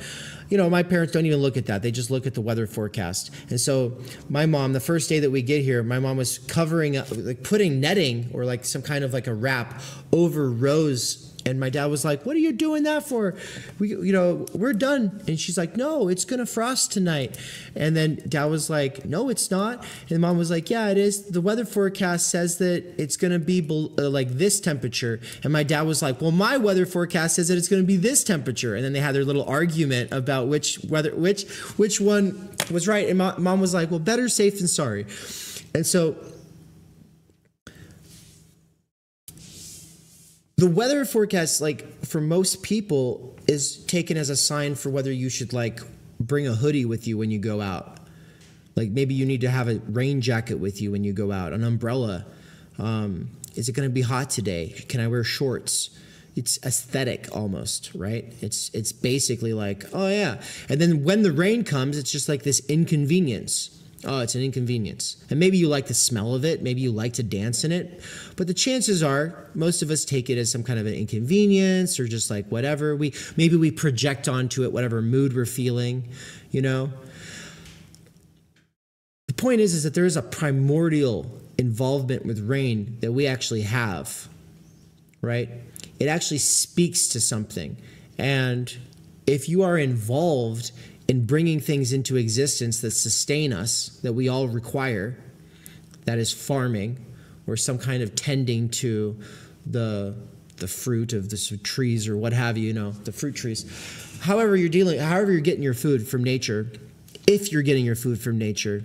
you know, my parents don't even look at that. They just look at the weather forecast. And so, my mom, the first day that we get here, my mom was covering up, like putting netting or like some kind of like a wrap over Rose. And my dad was like, "What are you doing that for? We, you know, we're done." And she's like, "No, it's gonna frost tonight." And then dad was like, "No, it's not." And mom was like, "Yeah, it is. The weather forecast says that it's gonna be uh, like this temperature." And my dad was like, "Well, my weather forecast says that it's gonna be this temperature." And then they had their little argument about which whether which which one was right. And mo- mom was like, "Well, better safe than sorry." And so the weather forecast like for most people is taken as a sign for whether you should like bring a hoodie with you when you go out. Like maybe you need to have a rain jacket with you when you go out an umbrella. Um, is it going to be hot today? Can i wear shorts? It's aesthetic almost right? It's it's basically like oh yeah. And then when the rain comes it's just like this inconvenience Oh, it's an inconvenience. And maybe you like the smell of it. Maybe you like to dance in it. But the chances are most of us take it as some kind of an inconvenience or just like whatever. We maybe we project onto it whatever mood we're feeling, you know. The point is is that there is a primordial involvement with rain that we actually have. Right? It actually speaks to something. And if you are involved in bringing things into existence that sustain us, that we all require, that is farming or some kind of tending to the the fruit of the trees or what have you, you know, the fruit trees. However, you're dealing, however you're getting your food from nature, if you're getting your food from nature,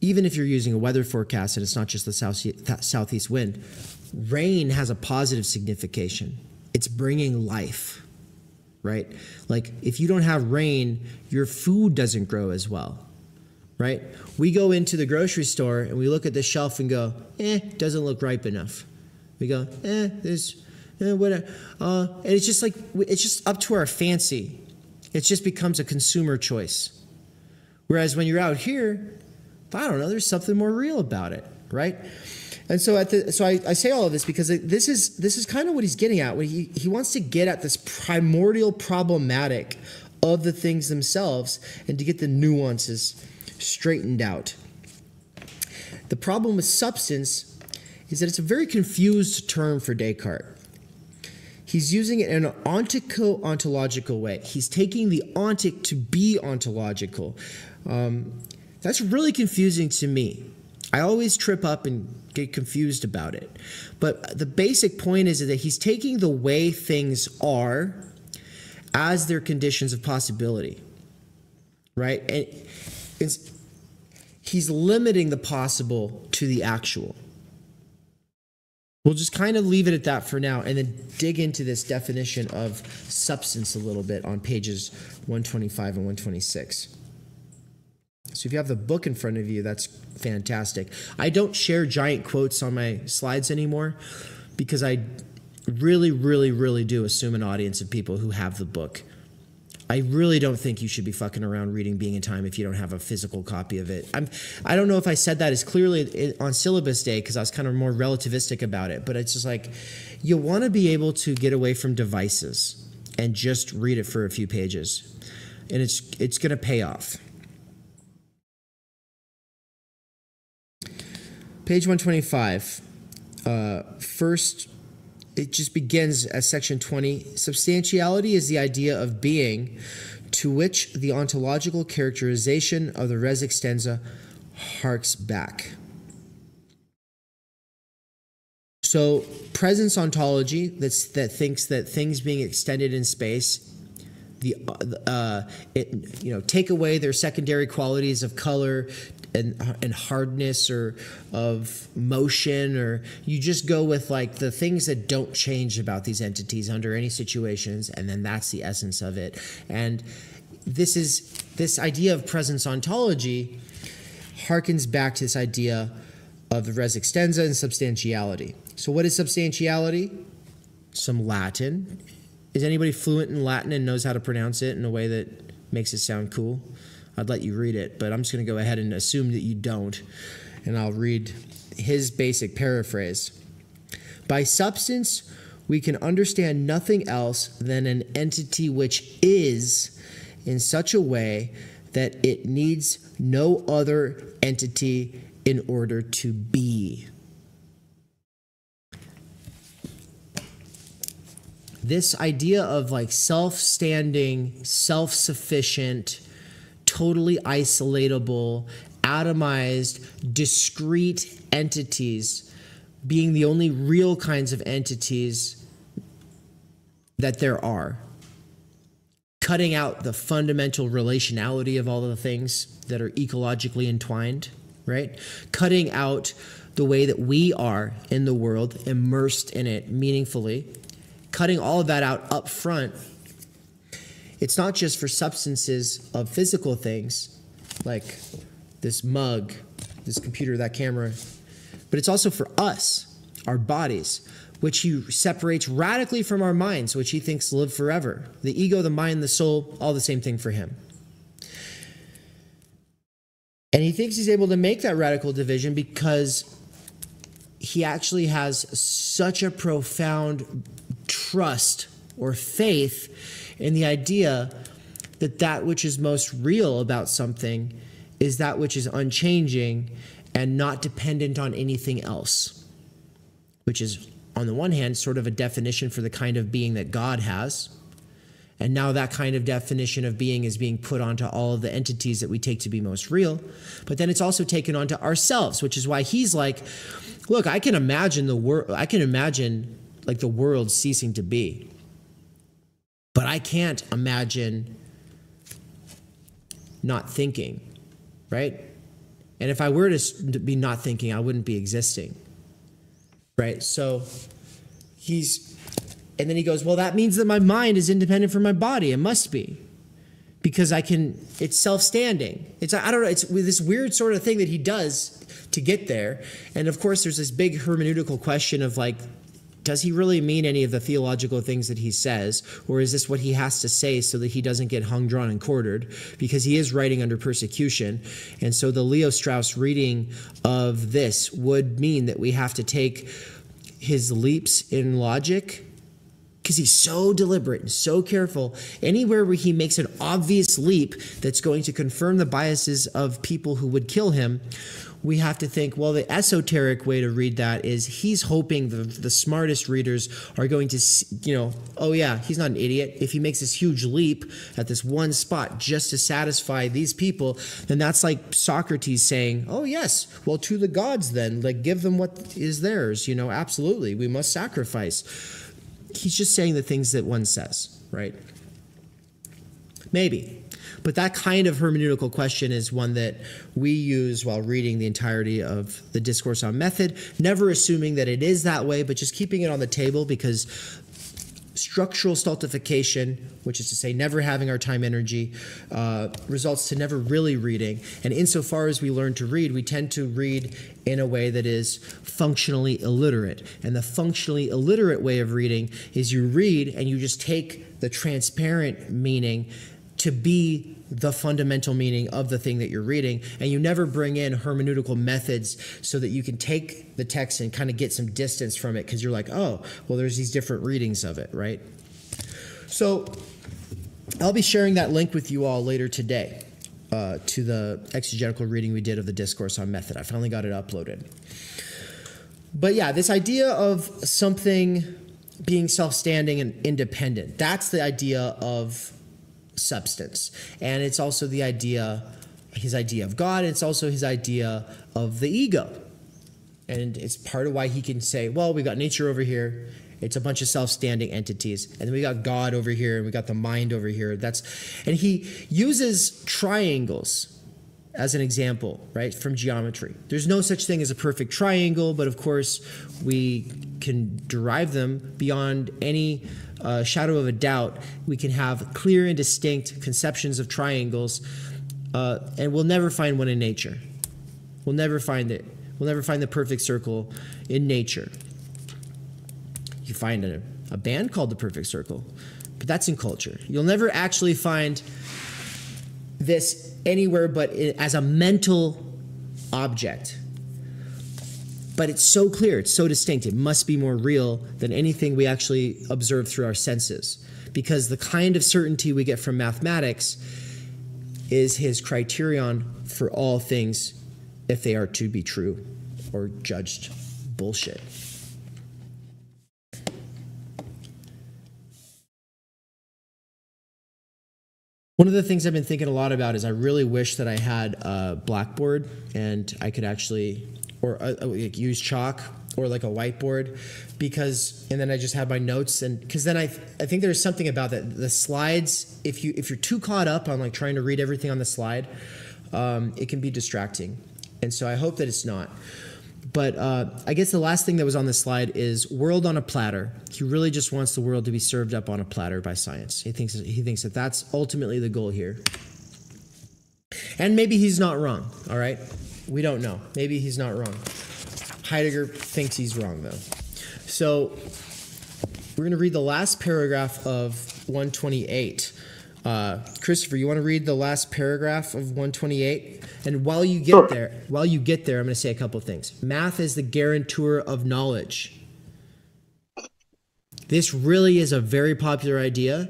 even if you're using a weather forecast and it's not just the south, southeast wind, rain has a positive signification. It's bringing life right? Like if you don't have rain, your food doesn't grow as well, right? We go into the grocery store and we look at the shelf and go, eh, doesn't look ripe enough. We go, eh, there's, eh, whatever. Uh, and it's just like, it's just up to our fancy. It just becomes a consumer choice. Whereas when you're out here, I don't know, there's something more real about it, right? And so at the so I, I say all of this because this is this is kind of what he's getting at. What he he wants to get at this primordial problematic of the things themselves and to get the nuances straightened out. The problem with substance is that it's a very confused term for Descartes. He's using it in an ontico ontological way. He's taking the ontic to be ontological. Um, that's really confusing to me. I always trip up and get confused about it. But the basic point is that he's taking the way things are as their conditions of possibility, right? And it's, he's limiting the possible to the actual. We'll just kind of leave it at that for now and then dig into this definition of substance a little bit on pages 125 and 126. So if you have the book in front of you, that's fantastic. I don't share giant quotes on my slides anymore because I really, really, really do assume an audience of people who have the book. I really don't think you should be fucking around reading Being and Time if you don't have a physical copy of it. I'm, I don't know if I said that as clearly on syllabus day because I was kind of more relativistic about it, but it's just like you want to be able to get away from devices and just read it for a few pages, and it's it's going to pay off. Page 125. Uh, first, it just begins as section 20. Substantiality is the idea of being to which the ontological characterization of the res extensa harks back. So, presence ontology that's, that thinks that things being extended in space the uh, it, you know take away their secondary qualities of color and, and hardness or of motion or you just go with like the things that don't change about these entities under any situations and then that's the essence of it. And this is this idea of presence ontology harkens back to this idea of the res extensa and substantiality. So what is substantiality? Some latin. Is anybody fluent in latin and knows how to pronounce it in a way that makes it sound cool I'd let you read it, but I'm just going to go ahead and assume that you don't. And I'll read his basic paraphrase. By substance, we can understand nothing else than an entity which is in such a way that it needs no other entity in order to be. This idea of like self standing, self sufficient, totally isolatable, atomized, discrete entities being the only real kinds of entities that there are. Cutting out the fundamental relationality of all the things that are ecologically entwined, right? Cutting out the way that we are in the world, immersed in it meaningfully. Cutting all of that out up front it's not just for substances of physical things like this mug, this computer, that camera, but it's also for us, our bodies, which he separates radically from our minds, which he thinks live forever. The ego, the mind, the soul, all the same thing for him. And he thinks he's able to make that radical division because he actually has such a profound trust or faith in the idea that that which is most real about something is that which is unchanging and not dependent on anything else, which is, on the one hand, sort of a definition for the kind of being that God has. And now that kind of definition of being is being put onto all of the entities that we take to be most real. But then it's also taken onto ourselves, which is why he's like, look, I can imagine the world, I can imagine like the world ceasing to be. But I can't imagine not thinking, right? And if I were to be not thinking, I wouldn't be existing, right? So he's, and then he goes, well, that means that my mind is independent from my body. It must be because I can, it's self standing. It's, I don't know, it's this weird sort of thing that he does to get there. And of course, there's this big hermeneutical question of like, does he really mean any of the theological things that he says, or is this what he has to say so that he doesn't get hung, drawn, and quartered? Because he is writing under persecution. And so the Leo Strauss reading of this would mean that we have to take his leaps in logic because he's so deliberate and so careful. Anywhere where he makes an obvious leap that's going to confirm the biases of people who would kill him, we have to think, well, the esoteric way to read that is he's hoping the, the smartest readers are going to, you know, oh yeah, he's not an idiot. If he makes this huge leap at this one spot just to satisfy these people, then that's like Socrates saying, oh yes, well, to the gods then, like give them what is theirs, you know, absolutely, we must sacrifice. He's just saying the things that one says, right? Maybe. But that kind of hermeneutical question is one that we use while reading the entirety of the Discourse on Method, never assuming that it is that way, but just keeping it on the table because structural stultification, which is to say never having our time energy, uh, results to never really reading. And insofar as we learn to read, we tend to read in a way that is functionally illiterate. And the functionally illiterate way of reading is you read and you just take the transparent meaning to be the fundamental meaning of the thing that you're reading. And you never bring in hermeneutical methods so that you can take the text and kind of get some distance from it because you're like oh well there's these different readings of it right? So i'll be sharing that link with you all later today uh, to the exegetical reading we did of the discourse on method. I finally got it uploaded. But yeah this idea of something being self-standing and independent that's the idea of substance. And it's also the idea, his idea of God, it's also his idea of the ego. And it's part of why he can say, well, we got nature over here. It's a bunch of self-standing entities. And then we got God over here and we got the mind over here. That's and he uses triangles as an example, right, from geometry. There's no such thing as a perfect triangle, but of course, we can derive them beyond any uh, shadow of a doubt. We can have clear and distinct conceptions of triangles, uh, and we'll never find one in nature. We'll never find it. We'll never find the perfect circle in nature. You find a, a band called the Perfect Circle, but that's in culture. You'll never actually find this anywhere but as a mental object. But it's so clear, it's so distinct, it must be more real than anything we actually observe through our senses. Because the kind of certainty we get from mathematics is his criterion for all things if they are to be true or judged bullshit. One of the things I've been thinking a lot about is I really wish that I had a blackboard and I could actually, or uh, uh, like use chalk or like a whiteboard, because and then I just have my notes and because then I I think there's something about that the slides if you if you're too caught up on like trying to read everything on the slide, um, it can be distracting, and so I hope that it's not. But uh, I guess the last thing that was on the slide is world on a platter. He really just wants the world to be served up on a platter by science. He thinks he thinks that that's ultimately the goal here. And maybe he's not wrong. All right, we don't know. Maybe he's not wrong. Heidegger thinks he's wrong though. So we're going to read the last paragraph of 128. Uh, Christopher, you want to read the last paragraph of 128? And while you get sure. there, while you get there, I'm going to say a couple of things. Math is the guarantor of knowledge. This really is a very popular idea,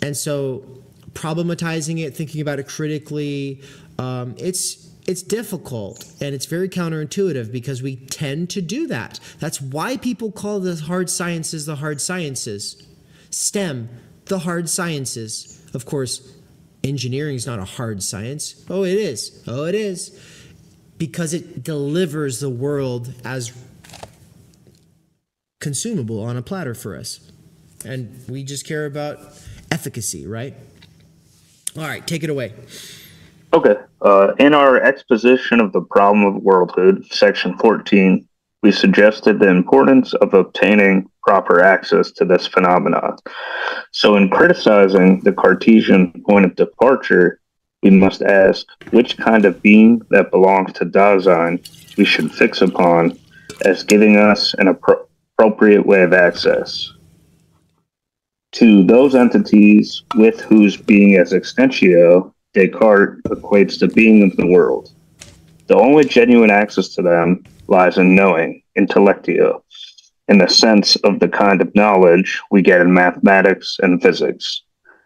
and so problematizing it, thinking about it critically, um, it's it's difficult and it's very counterintuitive because we tend to do that. That's why people call the hard sciences the hard sciences. STEM, the hard sciences. Of course, engineering is not a hard science. Oh, it is. Oh, it is. Because it delivers the world as consumable on a platter for us. And we just care about efficacy, right? All right, take it away. Okay. Uh, in our exposition of the problem of worldhood, section 14, we suggested the importance of obtaining proper access to this phenomenon. So, in criticizing the Cartesian point of departure, we must ask which kind of being that belongs to Dasein we should fix upon as giving us an appro- appropriate way of access. To those entities with whose being as extensio Descartes equates the being of the world. The only genuine access to them lies in knowing, intellectio, in the sense of the kind of knowledge we get in mathematics and physics.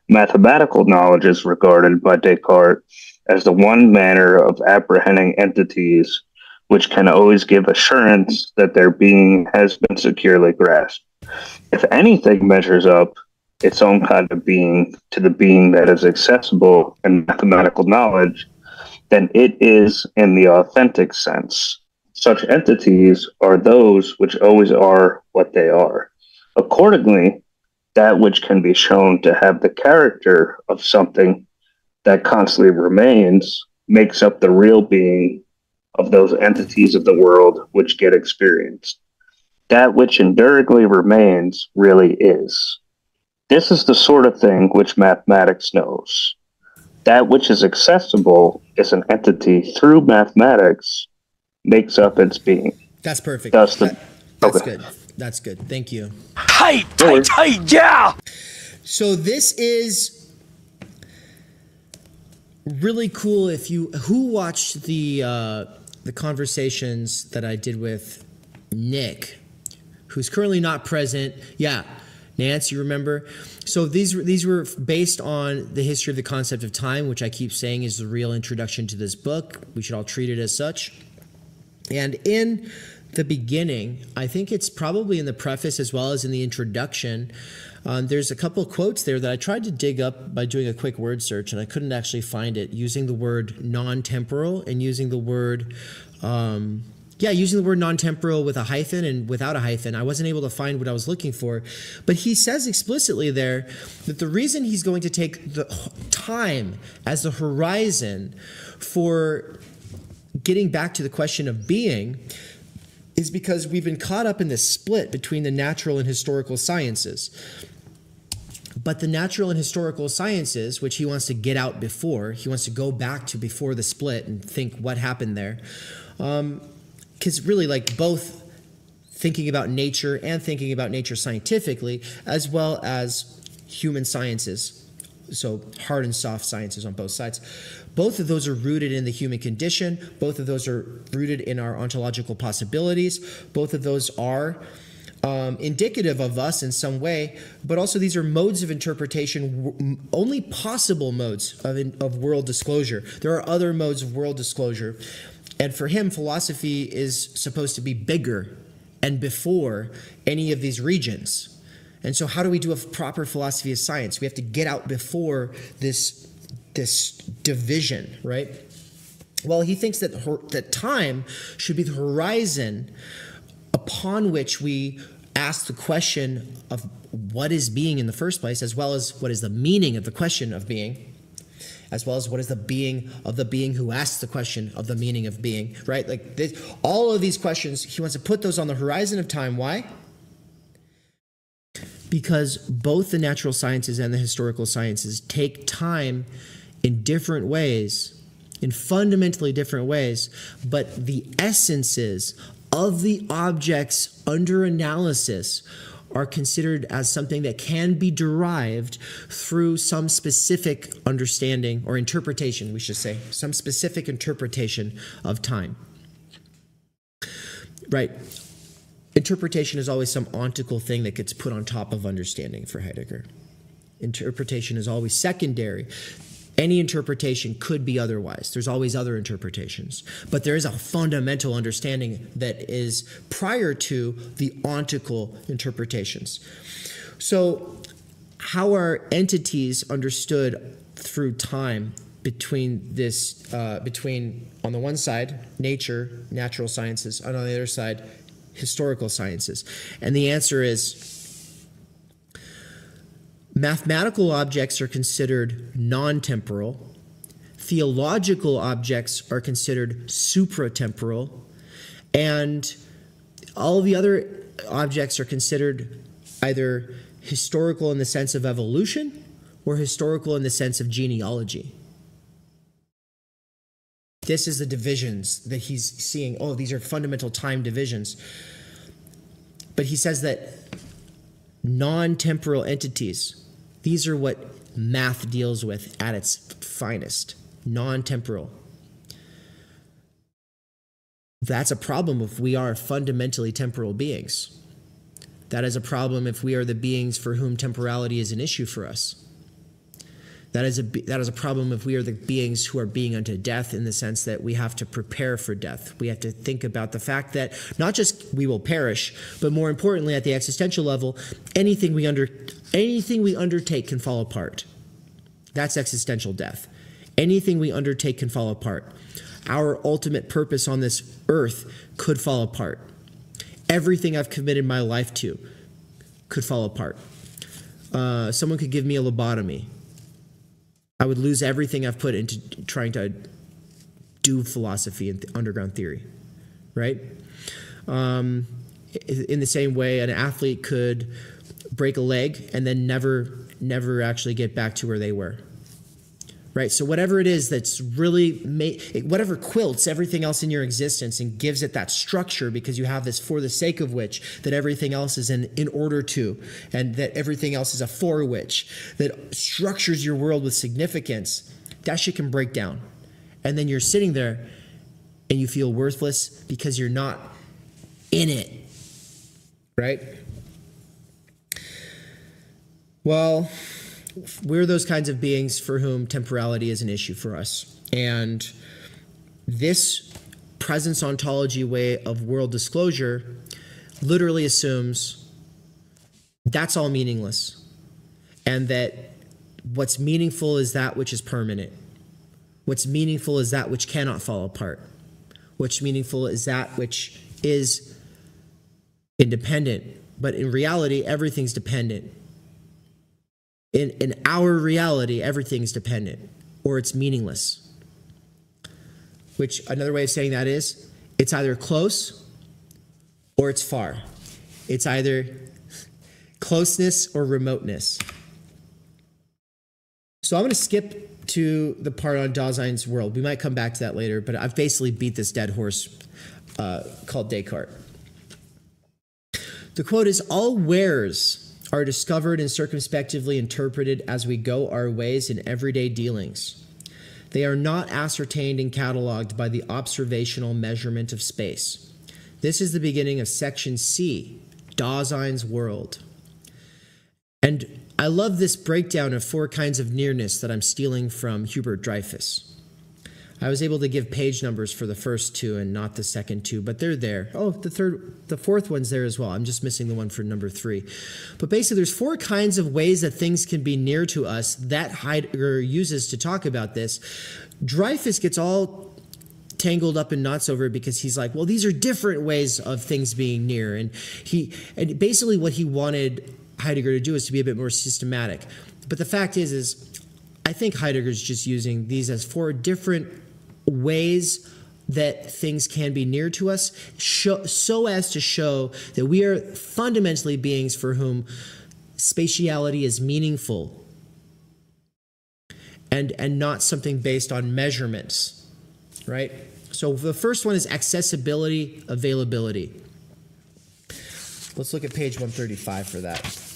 Mathematical knowledge is regarded by Descartes as the one manner of apprehending entities which can always give assurance that their being has been securely grasped. If anything measures up its own kind of being to the being that is accessible in mathematical knowledge, then it is in the authentic sense such entities are those which always are what they are. Accordingly, that which can be shown to have the character of something that constantly remains makes up the real being of those entities of the world which get experienced. That which enduringly remains really is. This is the sort of thing which mathematics knows. That which is accessible is an entity through mathematics makes up its being. That's perfect. That's the. That, that's okay. good. That's good. Thank you. Tight, tight, tight, yeah. So this is really cool. If you who watched the uh, the conversations that I did with Nick, who's currently not present. Yeah, Nance, you remember? So these these were based on the history of the concept of time, which I keep saying is the real introduction to this book. We should all treat it as such. And in the beginning, I think it's probably in the preface as well as in the introduction. Um, there's a couple quotes there that I tried to dig up by doing a quick word search, and I couldn't actually find it using the word non temporal and using the word um, yeah, using the word non-temporal with a hyphen and without a hyphen, I wasn't able to find what I was looking for. But he says explicitly there that the reason he's going to take the time as the horizon for getting back to the question of being is because we've been caught up in this split between the natural and historical sciences. But the natural and historical sciences, which he wants to get out before, he wants to go back to before the split and think what happened there. Um, because really like both thinking about nature and thinking about nature scientifically as well as human sciences. So hard and soft sciences on both sides. Both of those are rooted in the human condition. Both of those are rooted in our ontological possibilities. Both of those are um, indicative of us in some way, but also these are modes of interpretation, only possible modes of, of world disclosure. There are other modes of world disclosure and for him, philosophy is supposed to be bigger and before any of these regions. And so, how do we do a proper philosophy of science? We have to get out before this, this division, right? Well, he thinks that, that time should be the horizon upon which we ask the question of what is being in the first place, as well as what is the meaning of the question of being as well as what is the being of the being who asks the question of the meaning of being, right? Like this, all of these questions, he wants to put those on the horizon of time. Why? Because both the natural sciences and the historical sciences take time in different ways, in fundamentally different ways, but the essences of the objects under analysis are considered as something that can be derived through some specific understanding or interpretation, we should say, some specific interpretation of time. Right. Interpretation is always some ontical thing that gets put on top of understanding for Heidegger. Interpretation is always secondary any interpretation could be otherwise. There's always other interpretations. But there is a fundamental understanding that is prior to the ontical interpretations. So, how are entities understood through time between this, uh, between, on the one side, nature, natural sciences, and on the other side, historical sciences? And the answer is Mathematical objects are considered non temporal. Theological objects are considered supratemporal. And all the other objects are considered either historical in the sense of evolution or historical in the sense of genealogy. This is the divisions that he's seeing. Oh, these are fundamental time divisions. But he says that non temporal entities, these are what math deals with at its finest non temporal. That's a problem if we are fundamentally temporal beings. That is a problem if we are the beings for whom temporality is an issue for us. That is a that is a problem if we are the beings who are being unto death in the sense that we have to prepare for death. We have to think about the fact that not just we will perish, but more importantly at the existential level, anything we under anything we undertake can fall apart. That's existential death. Anything we undertake can fall apart. Our ultimate purpose on this earth could fall apart. Everything I've committed my life to could fall apart. Uh, someone could give me a lobotomy I would lose everything I've put into trying to do philosophy and underground theory, right? Um, in the same way, an athlete could break a leg and then never, never actually get back to where they were right? So whatever it is that's really made, whatever quilts everything else in your existence and gives it that structure because you have this for the sake of which that everything else is in, in order to, and that everything else is a for which that structures your world with significance, that shit can break down. And then you're sitting there and you feel worthless because you're not in it, right? Well, we're those kinds of beings for whom temporality is an issue for us. And this presence ontology way of world disclosure literally assumes that's all meaningless and that what's meaningful is that which is permanent. What's meaningful is that which cannot fall apart. What's meaningful is that which is independent, but in reality, everything's dependent. In, in our reality, everything's dependent or it's meaningless. Which another way of saying that is it's either close or it's far. It's either closeness or remoteness. So I'm going to skip to the part on Dasein's world. We might come back to that later, but I've basically beat this dead horse uh, called Descartes. The quote is All wheres are discovered and circumspectively interpreted as we go our ways in everyday dealings. They are not ascertained and cataloged by the observational measurement of space. This is the beginning of section C, Dasein's world. And I love this breakdown of four kinds of nearness that I'm stealing from Hubert Dreyfus. I was able to give page numbers for the first two and not the second two, but they're there. Oh, the third, the fourth one's there as well. I'm just missing the one for number three. But basically, there's four kinds of ways that things can be near to us that Heidegger uses to talk about this. Dreyfus gets all tangled up in knots over it because he's like, well, these are different ways of things being near, and he and basically what he wanted Heidegger to do is to be a bit more systematic. But the fact is, is I think Heidegger's just using these as four different ways that things can be near to us show, so as to show that we are fundamentally beings for whom spatiality is meaningful and and not something based on measurements right? So the first one is accessibility availability. Let's look at page 135 for that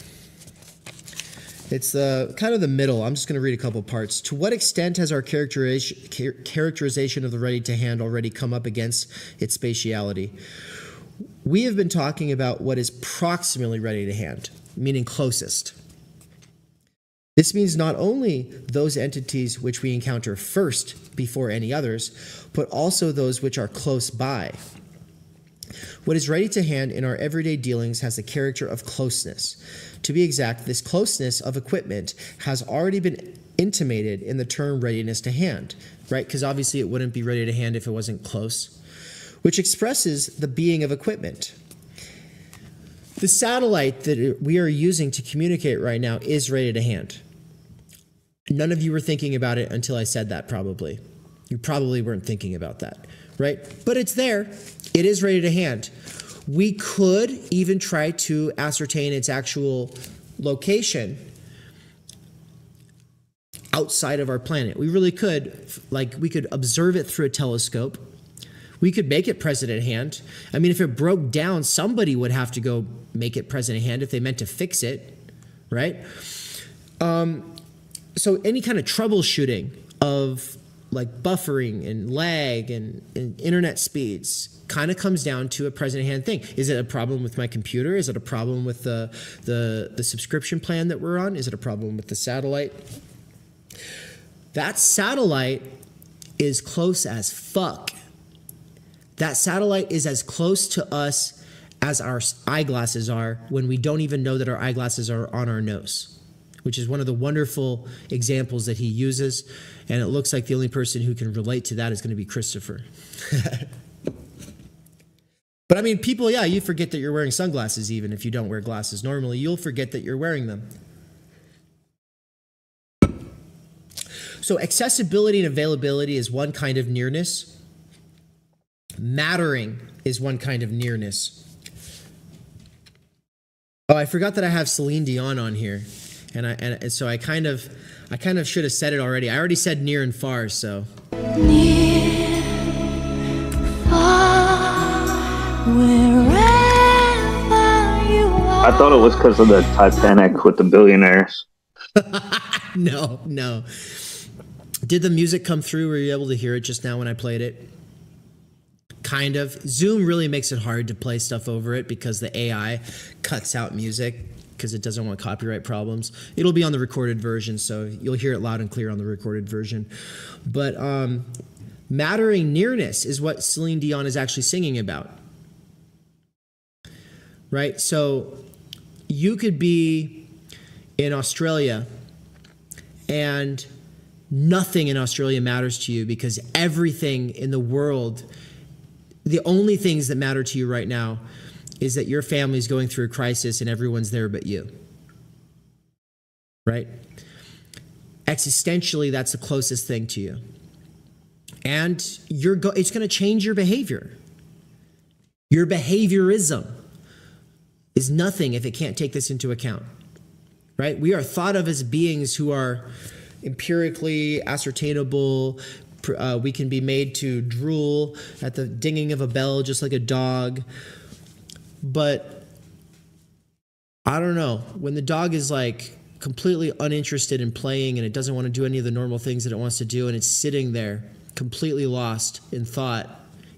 it's the kind of the middle. I'm just going to read a couple parts. To what extent has our characterization, characterization of the ready to hand already come up against its spatiality? We have been talking about what is proximally ready to hand, meaning closest. This means not only those entities which we encounter first before any others, but also those which are close by. What is ready to hand in our everyday dealings has the character of closeness. To be exact, this closeness of equipment has already been intimated in the term readiness to hand, right? Because obviously it wouldn't be ready to hand if it wasn't close, which expresses the being of equipment. The satellite that we are using to communicate right now is ready to hand. None of you were thinking about it until I said that, probably. You probably weren't thinking about that, right? But it's there, it is ready to hand. We could even try to ascertain its actual location outside of our planet. We really could, like, we could observe it through a telescope. We could make it present at hand. I mean, if it broke down, somebody would have to go make it present at hand if they meant to fix it, right? Um, so, any kind of troubleshooting of like buffering and lag and, and internet speeds kind of comes down to a present hand thing. Is it a problem with my computer? Is it a problem with the, the, the subscription plan that we're on? Is it a problem with the satellite? That satellite is close as fuck. That satellite is as close to us as our eyeglasses are when we don't even know that our eyeglasses are on our nose, which is one of the wonderful examples that he uses. And it looks like the only person who can relate to that is going to be Christopher. But I mean, people, yeah, you forget that you're wearing sunglasses even if you don't wear glasses normally. You'll forget that you're wearing them. So, accessibility and availability is one kind of nearness, mattering is one kind of nearness. Oh, I forgot that I have Celine Dion on here. And I and so I kind of I kind of should have said it already. I already said near and far, so near, far. I thought it was because of the Titanic with the billionaires. no, no. Did the music come through? Were you able to hear it just now when I played it? Kind of. Zoom really makes it hard to play stuff over it because the AI cuts out music because it doesn't want copyright problems. It'll be on the recorded version, so you'll hear it loud and clear on the recorded version. But um, mattering nearness is what Celine Dion is actually singing about right? So you could be in Australia and nothing in Australia matters to you because everything in the world The only things that matter to you right now is that your family's going through a crisis and everyone's there but you. Right? Existentially, that's the closest thing to you. And you're go- it's going to change your behavior. Your behaviorism is nothing if it can't take this into account. Right? We are thought of as beings who are empirically ascertainable. Uh, we can be made to drool at the dinging of a bell just like a dog. But I don't know. When the dog is like completely uninterested in playing and it doesn't want to do any of the normal things that it wants to do and it's sitting there completely lost in thought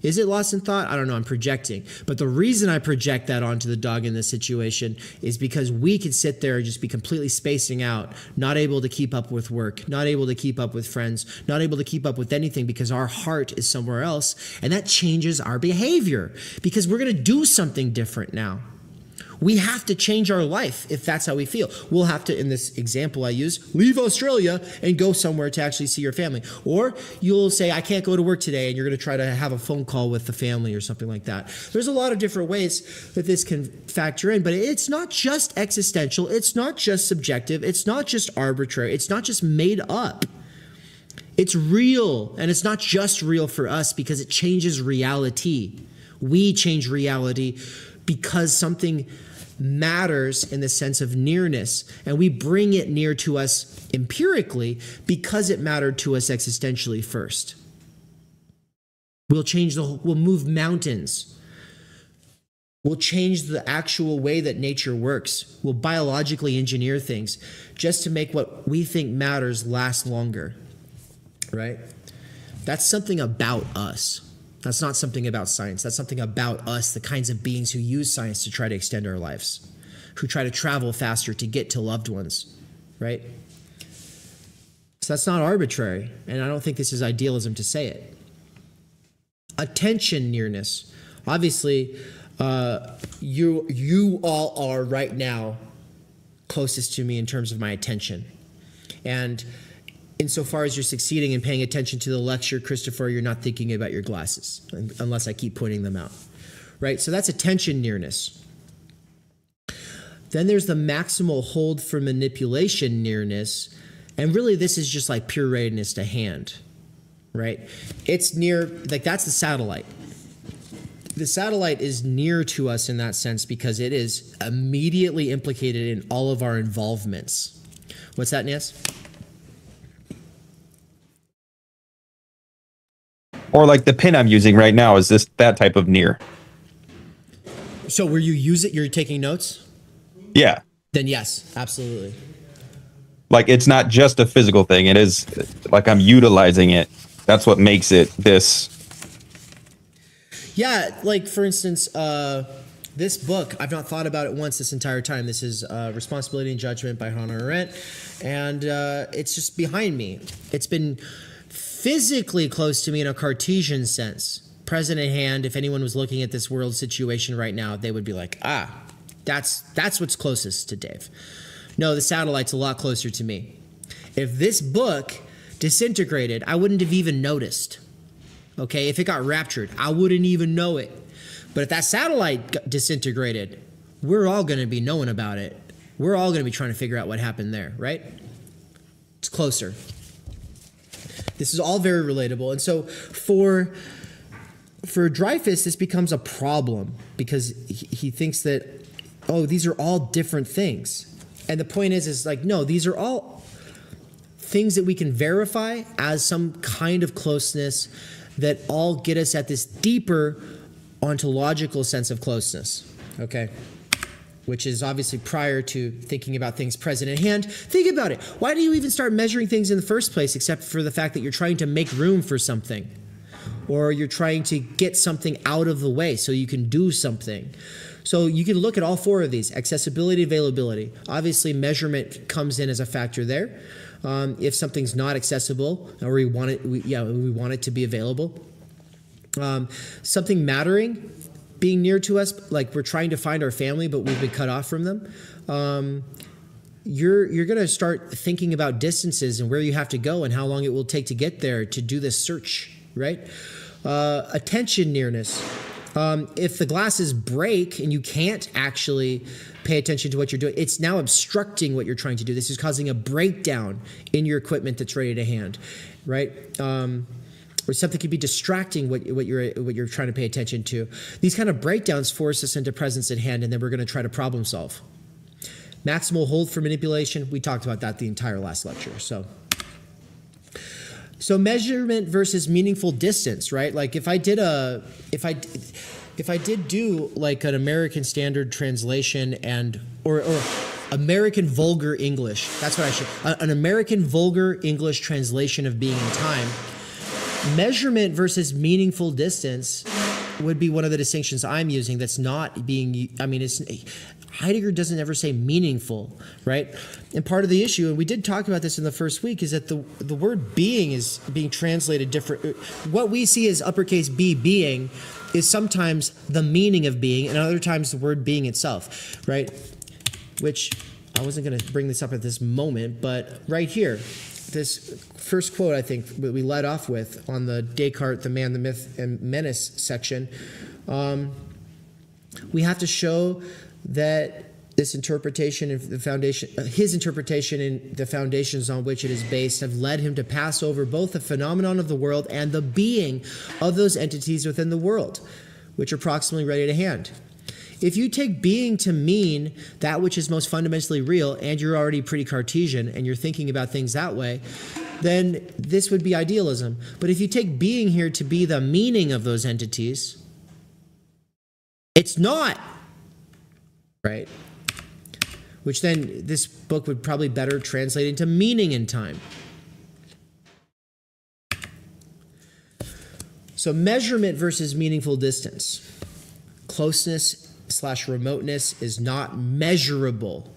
is it lost in thought? I don't know. I'm projecting. But the reason I project that onto the dog in this situation is because we could sit there and just be completely spacing out, not able to keep up with work, not able to keep up with friends, not able to keep up with anything because our heart is somewhere else. And that changes our behavior because we're going to do something different now. We have to change our life if that's how we feel. We'll have to, in this example I use, leave Australia and go somewhere to actually see your family. Or you'll say, I can't go to work today, and you're going to try to have a phone call with the family or something like that. There's a lot of different ways that this can factor in, but it's not just existential, it's not just subjective, it's not just arbitrary, it's not just made up. It's real, and it's not just real for us because it changes reality. We change reality because something matters in the sense of nearness, and we bring it near to us empirically because it mattered to us existentially first. We'll change the whole, we'll move mountains. We'll change the actual way that nature works. We'll biologically engineer things just to make what we think matters last longer. Right? That's something about us. That's not something about science. That's something about us, the kinds of beings who use science to try to extend our lives, who try to travel faster to get to loved ones, right? So that's not arbitrary, and I don't think this is idealism to say it. Attention nearness. Obviously, uh, you you all are right now closest to me in terms of my attention, and insofar as you're succeeding in paying attention to the lecture, Christopher, you're not thinking about your glasses, unless I keep pointing them out. Right? So that's attention nearness. Then there's the maximal hold for manipulation nearness. And really, this is just like pure readiness to hand, right? It's near, like, that's the satellite. The satellite is near to us in that sense because it is immediately implicated in all of our involvements. What's that, Ness? Or like the pin I'm using right now is this that type of near. So where you use it, you're taking notes? Yeah. Then yes, absolutely. Like it's not just a physical thing. It is like I'm utilizing it. That's what makes it this. Yeah, like for instance, uh, this book, I've not thought about it once this entire time. This is uh, Responsibility and Judgment by Hannah Arendt, and uh, it's just behind me. It's been physically close to me in a Cartesian sense. Present at hand, if anyone was looking at this world situation right now, they would be like, ah, that's that's what's closest to Dave. No, the satellite's a lot closer to me. If this book disintegrated, I wouldn't have even noticed. Okay, if it got raptured, I wouldn't even know it. But if that satellite disintegrated, we're all going to be knowing about it. We're all going to be trying to figure out what happened there, right? It's closer. This is all very relatable. And so for for Dreyfus, this becomes a problem because he, he thinks that, oh, these are all different things. And the point is, is like, no, these are all things that we can verify as some kind of closeness that all get us at this deeper ontological sense of closeness. Okay? Which is obviously prior to thinking about things present at hand. Think about it. Why do you even start measuring things in the first place except for the fact that you're trying to make room for something? Or you're trying to get something out of the way so you can do something. So you can look at all four of these accessibility, availability. Obviously, measurement comes in as a factor there. Um, if something's not accessible or we want it, we, yeah, we want it to be available. Um, something mattering, being near to us, like we're trying to find our family, but we've been cut off from them. Um, you're you're going to start thinking about distances and where you have to go and how long it will take to get there to do this search, right? Uh, attention nearness. Um, if the glasses break and you can't actually pay attention to what you're doing, it's now obstructing what you're trying to do. This is causing a breakdown in your equipment that's ready to hand, right? Um, or something could be distracting what, what you're what you're trying to pay attention to. These kind of breakdowns force us into presence at hand, and then we're going to try to problem solve. Maximal hold for manipulation. We talked about that the entire last lecture. So. So measurement versus meaningful distance, right? Like if I did a if I if I did do like an American standard translation and or or American vulgar English. That's what I should an American vulgar English translation of being and time. Measurement versus meaningful distance would be one of the distinctions I'm using that's not being I mean it's Heidegger doesn't ever say meaningful, right? And part of the issue, and we did talk about this in the first week, is that the the word being is being translated different. Uh, what we see as uppercase B being is sometimes the meaning of being, and other times the word being itself, right? Which I wasn't going to bring this up at this moment, but right here, this first quote I think that we led off with on the Descartes, the man, the myth, and menace section. Um, we have to show that this interpretation of the foundation, uh, his interpretation and the foundations on which it is based have led him to pass over both the phenomenon of the world and the being of those entities within the world, which are proximately ready to hand. If you take being to mean that which is most fundamentally real, and you're already pretty Cartesian and you're thinking about things that way, then this would be idealism. But if you take being here to be the meaning of those entities, it's not right? Which then this book would probably better translate into meaning in time. So, measurement versus meaningful distance. Closeness slash remoteness is not measurable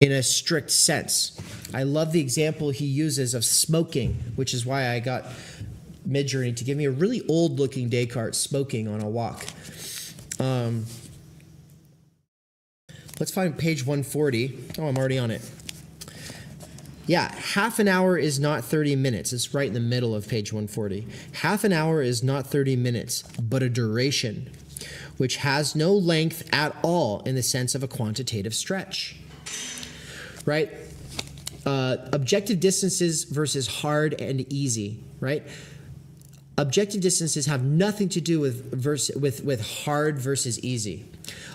in a strict sense. I love the example he uses of smoking, which is why I got Midjourney to give me a really old looking Descartes smoking on a walk. Um, Let's find page 140. Oh, I'm already on it. Yeah, half an hour is not 30 minutes. It's right in the middle of page 140. Half an hour is not 30 minutes, but a duration, which has no length at all in the sense of a quantitative stretch. Right? Uh, objective distances versus hard and easy, right? Objective distances have nothing to do with, verse, with, with hard versus easy.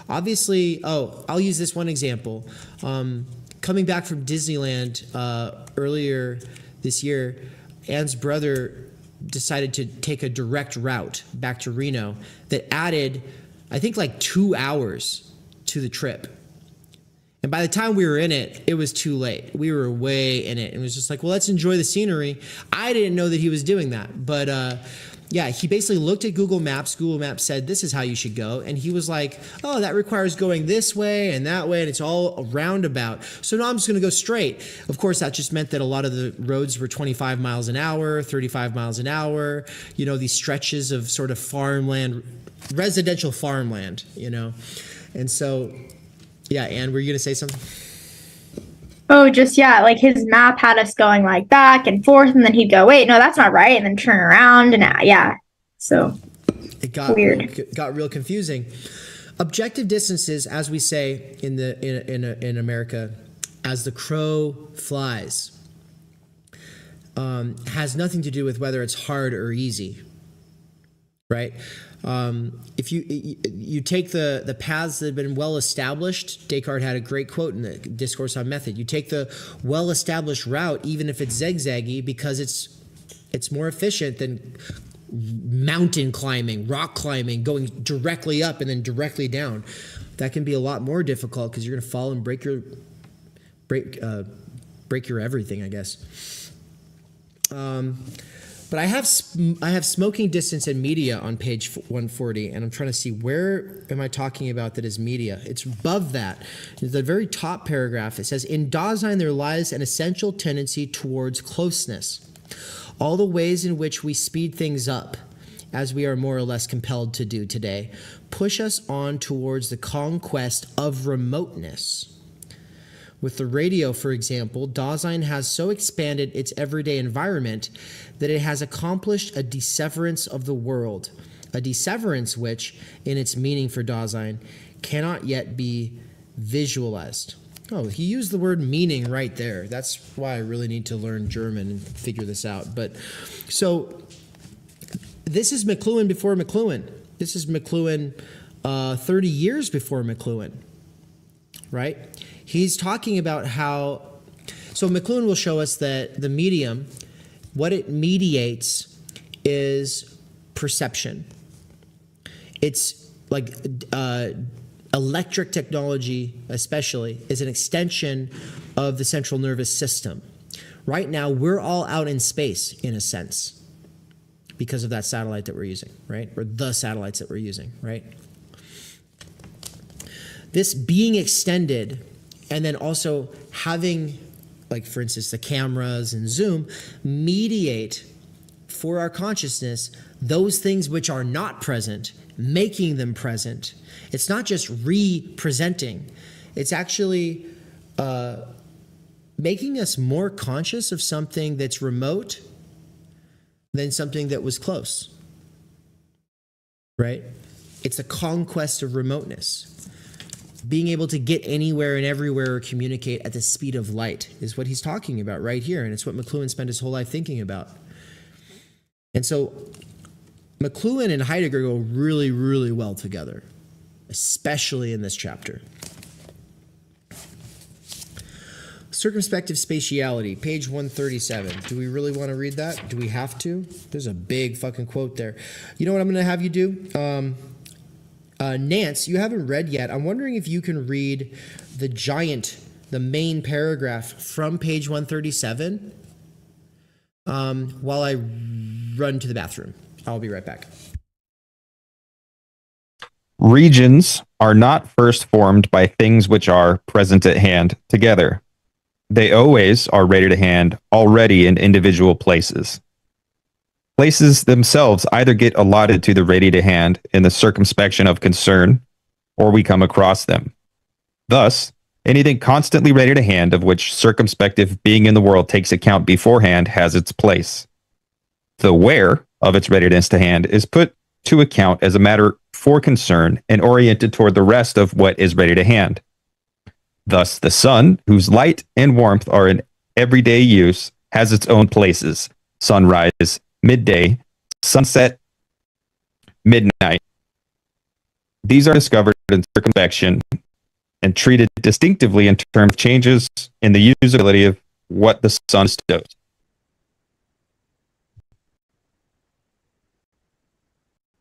Obviously, oh, I'll use this one example. Um, coming back from Disneyland uh, earlier this year, Anne's brother decided to take a direct route back to Reno that added, I think, like two hours to the trip. And by the time we were in it, it was too late. We were way in it. And it was just like, well, let's enjoy the scenery. I didn't know that he was doing that. But uh, yeah, he basically looked at Google Maps. Google Maps said, This is how you should go. And he was like, Oh, that requires going this way and that way. And it's all roundabout. So now I'm just going to go straight. Of course, that just meant that a lot of the roads were 25 miles an hour, 35 miles an hour, you know, these stretches of sort of farmland, residential farmland, you know. And so, yeah, Anne, were you going to say something? Oh, just yeah, like his map had us going like back and forth, and then he'd go, "Wait, no, that's not right," and then turn around, and uh, yeah, so it got weird. Real, got real confusing. Objective distances, as we say in the in in, in America, as the crow flies, um, has nothing to do with whether it's hard or easy, right? Um, if you you take the the paths that have been well established, Descartes had a great quote in the Discourse on Method. You take the well established route, even if it's zigzaggy, because it's it's more efficient than mountain climbing, rock climbing, going directly up and then directly down. That can be a lot more difficult because you're going to fall and break your break uh, break your everything, I guess. Um, but I have I have smoking distance and media on page 140, and I'm trying to see where am I talking about that is media. It's above that. The very top paragraph, it says, "In Dasein there lies an essential tendency towards closeness. All the ways in which we speed things up." As we are more or less compelled to do today, push us on towards the conquest of remoteness. With the radio, for example, Dasein has so expanded its everyday environment that it has accomplished a disseverance of the world, a disseverance which, in its meaning for Dasein, cannot yet be visualized. Oh, he used the word meaning right there. That's why I really need to learn German and figure this out. But so this is McLuhan before McLuhan. This is McLuhan uh, 30 years before McLuhan, right? He's talking about how. So McLuhan will show us that the medium, what it mediates is perception. It's like uh, electric technology, especially, is an extension of the central nervous system. Right now, we're all out in space, in a sense, because of that satellite that we're using, right? Or the satellites that we're using, right? This being extended and then also having, like, for instance, the cameras and Zoom mediate for our consciousness those things which are not present, making them present. It's not just re-presenting it's actually uh, making us more conscious of something that's remote than something that was close. Right? It's a conquest of remoteness. Being able to get anywhere and everywhere or communicate at the speed of light is what he's talking about right here. And it's what McLuhan spent his whole life thinking about. And so McLuhan and Heidegger go really, really well together, especially in this chapter. Circumspective spatiality, page 137. Do we really want to read that? Do we have to? There's a big fucking quote there. You know what I'm going to have you do? Um, uh, Nance, you haven't read yet. I'm wondering if you can read the giant, the main paragraph from page 137 um, while I run to the bathroom. I'll be right back. Regions are not first formed by things which are present at hand together. They always are ready to hand already in individual places. Places themselves either get allotted to the ready to hand in the circumspection of concern, or we come across them. Thus, anything constantly ready to hand of which circumspective being in the world takes account beforehand has its place. The where of its readiness to hand is put to account as a matter for concern and oriented toward the rest of what is ready to hand. Thus, the sun, whose light and warmth are in everyday use, has its own places sunrise, midday, sunset, midnight. These are discovered in circumspection and treated distinctively in terms of changes in the usability of what the sun bestows.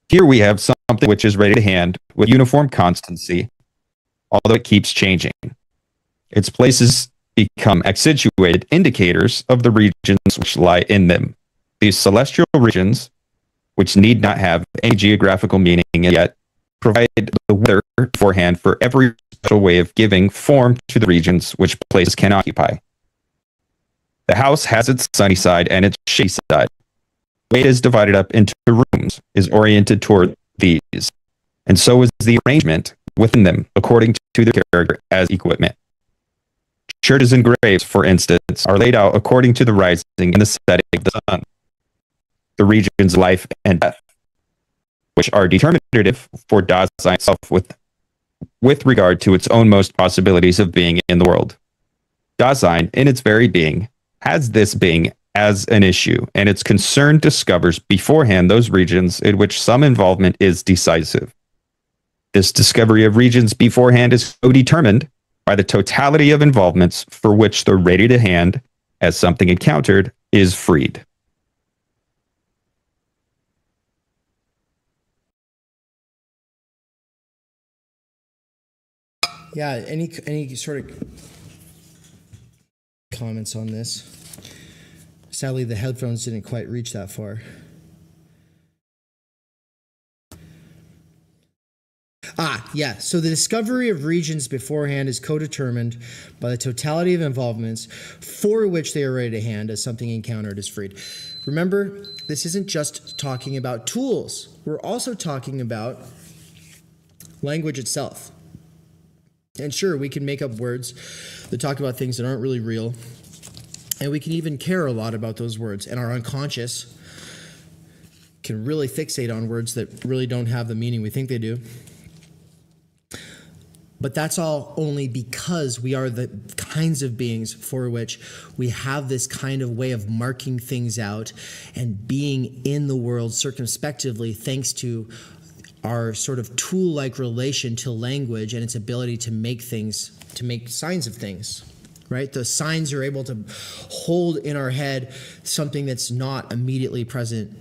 Here we have something which is ready to hand with uniform constancy, although it keeps changing. Its places become accentuated indicators of the regions which lie in them. These celestial regions, which need not have any geographical meaning yet, provide the whither beforehand for every special way of giving form to the regions which places can occupy. The house has its sunny side and its shady side way it is divided up into rooms is oriented toward these, and so is the arrangement within them according to their character as equipment. Churches and graves, for instance, are laid out according to the rising and the setting of the sun, the regions life and death, which are determinative for Dasein itself with, with regard to its own most possibilities of being in the world. Dasein, in its very being, has this being as an issue, and its concern discovers beforehand those regions in which some involvement is decisive. This discovery of regions beforehand is so determined by the totality of involvements for which the ready to hand, as something encountered, is freed. Yeah, any any sort of comments on this? Sadly, the headphones didn't quite reach that far. Ah, yeah. So the discovery of regions beforehand is co-determined by the totality of involvements for which they are ready to hand as something encountered is freed. Remember, this isn't just talking about tools. We're also talking about language itself. And sure, we can make up words that talk about things that aren't really real. And we can even care a lot about those words. And our unconscious can really fixate on words that really don't have the meaning we think they do. But that's all only because we are the kinds of beings for which we have this kind of way of marking things out and being in the world circumspectively, thanks to our sort of tool like relation to language and its ability to make things, to make signs of things. Right? The signs are able to hold in our head something that's not immediately present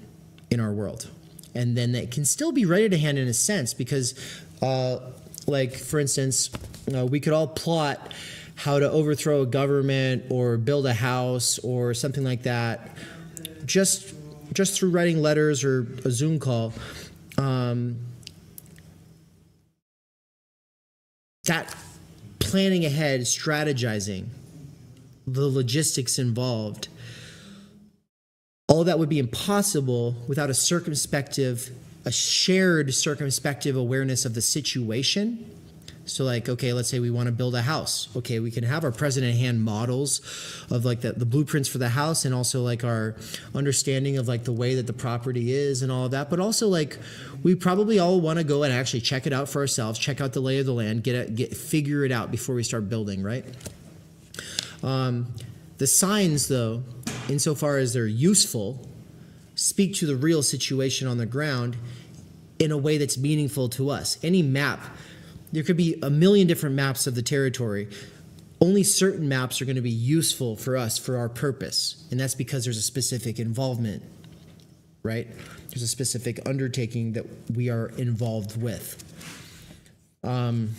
in our world. And then it can still be ready to hand in a sense because uh, like for instance you know, we could all plot how to overthrow a government or build a house or something like that just just through writing letters or a zoom call um, that planning ahead strategizing the logistics involved all that would be impossible without a circumspective a shared circumspective awareness of the situation. So, like, okay, let's say we want to build a house. Okay, we can have our present at hand models of like the, the blueprints for the house and also like our understanding of like the way that the property is and all of that. But also, like, we probably all want to go and actually check it out for ourselves, check out the lay of the land, get it, get figure it out before we start building, right? Um, the signs, though, insofar as they're useful, speak to the real situation on the ground in a way that's meaningful to us. Any map, there could be a million different maps of the territory. Only certain maps are going to be useful for us for our purpose. And that's because there's a specific involvement, right? There's a specific undertaking that we are involved with. Um,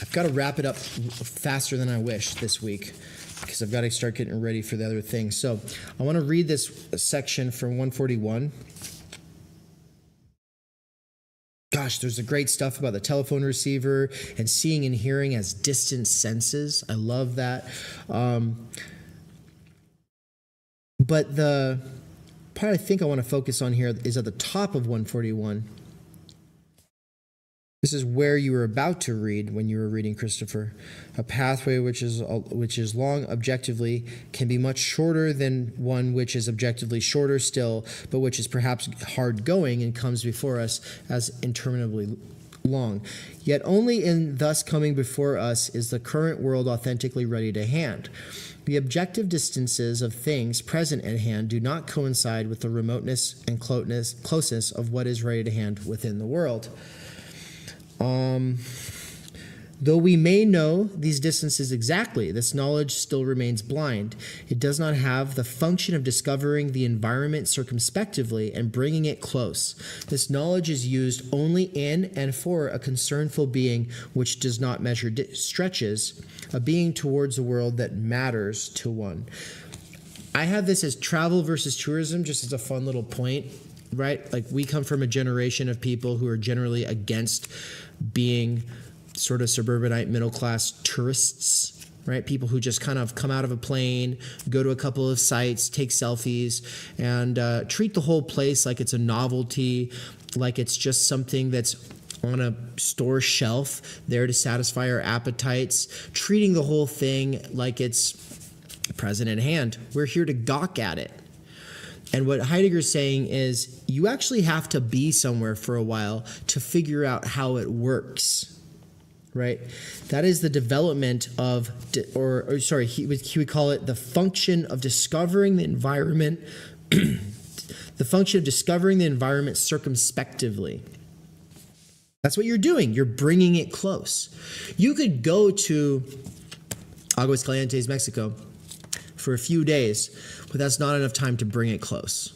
I've got to wrap it up faster than I wish this week because I've got to start getting ready for the other things. So I want to read this section from 141. Gosh, there's a great stuff about the telephone receiver and seeing and hearing as distant senses. I love that. Um, but the part I think I want to focus on here is at the top of 141. This is where you were about to read when you were reading Christopher. A pathway which is uh, which is long objectively can be much shorter than one which is objectively shorter still, but which is perhaps hard going and comes before us as interminably long. Yet only in thus coming before us is the current world authentically ready to hand. The objective distances of things present at hand do not coincide with the remoteness and closeness of what is ready to hand within the world. Um, though we may know these distances exactly, this knowledge still remains blind. It does not have the function of discovering the environment circumspectively and bringing it close. This knowledge is used only in and for a concernful being which does not measure stretches, a being towards a world that matters to one. I have this as travel versus tourism, just as a fun little point right? Like we come from a generation of people who are generally against being sort of suburbanite middle class tourists, right? People who just kind of come out of a plane, go to a couple of sites, take selfies, and uh, treat the whole place like it's a novelty, like it's just something that's on a store shelf there to satisfy our appetites, treating the whole thing like it's present at hand. We're here to gawk at it. And what Heidegger's saying is you actually have to be somewhere for a while to figure out how it works. Right? That is the development of, or, or sorry, he would, he would call it the function of discovering the environment, the function of discovering the environment circumspectively. That's what you're doing. You're bringing it close. You could go to Aguas Calientes, Mexico for a few days but that's not enough time to bring it close.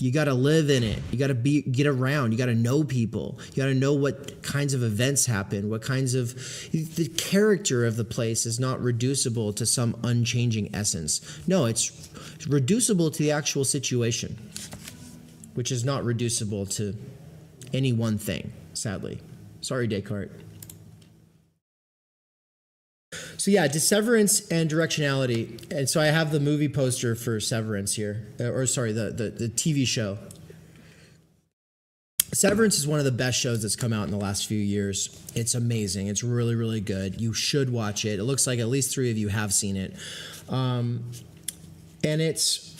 You got to live in it. You got to be get around. You got to know people. You got to know what kinds of events happen. What kinds of the character of the place is not reducible to some unchanging essence. No, it's reducible to the actual situation, which is not reducible to any one thing. Sadly, sorry, Descartes. So yeah, disseverance and directionality. And so I have the movie poster for Severance here, uh, or sorry, the, the, the TV show. Severance is one of the best shows that's come out in the last few years. It's amazing. It's really, really good. You should watch it. It looks like at least three of you have seen it. Um, and it's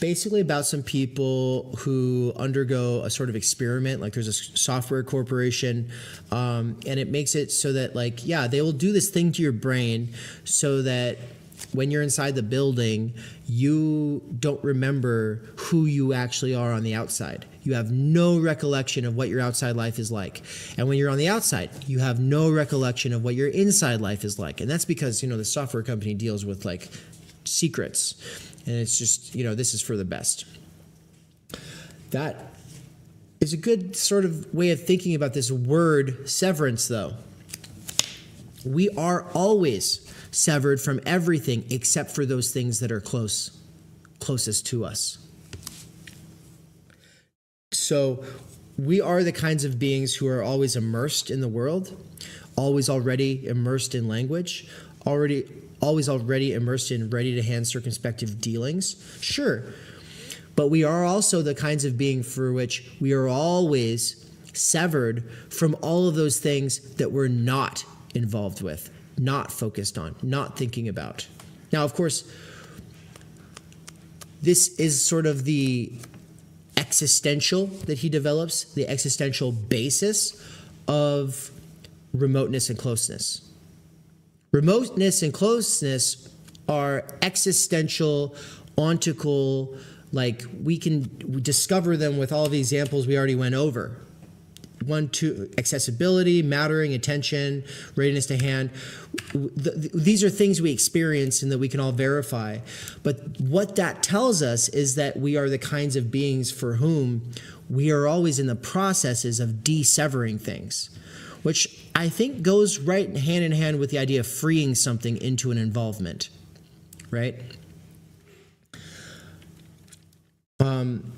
basically about some people who undergo a sort of experiment. Like there's a software corporation, um, and it makes it so that, like, yeah, they will do this thing to your brain so that when you're inside the building, you don't remember who you actually are on the outside. You have no recollection of what your outside life is like. And when you're on the outside, you have no recollection of what your inside life is like. And that's because, you know, the software company deals with like secrets. And it's just, you know, this is for the best. That is a good sort of way of thinking about this word severance, though. We are always severed from everything except for those things that are close, closest to us. So we are the kinds of beings who are always immersed in the world, always already immersed in language, already always already immersed in ready to hand circumspective dealings. Sure. But we are also the kinds of being for which we are always severed from all of those things that we're not involved with, not focused on, not thinking about. Now, of course, this is sort of the existential that he develops, the existential basis of remoteness and closeness. Remoteness and closeness are existential, ontical, like we can discover them with all the examples we already went over. One, two, accessibility, mattering, attention, readiness to hand. Th- th- These are things we experience and that we can all verify. But what that tells us is that we are the kinds of beings for whom we are always in the processes of de-severing things, which I think goes right hand in hand with the idea of freeing something into an involvement, right? Um,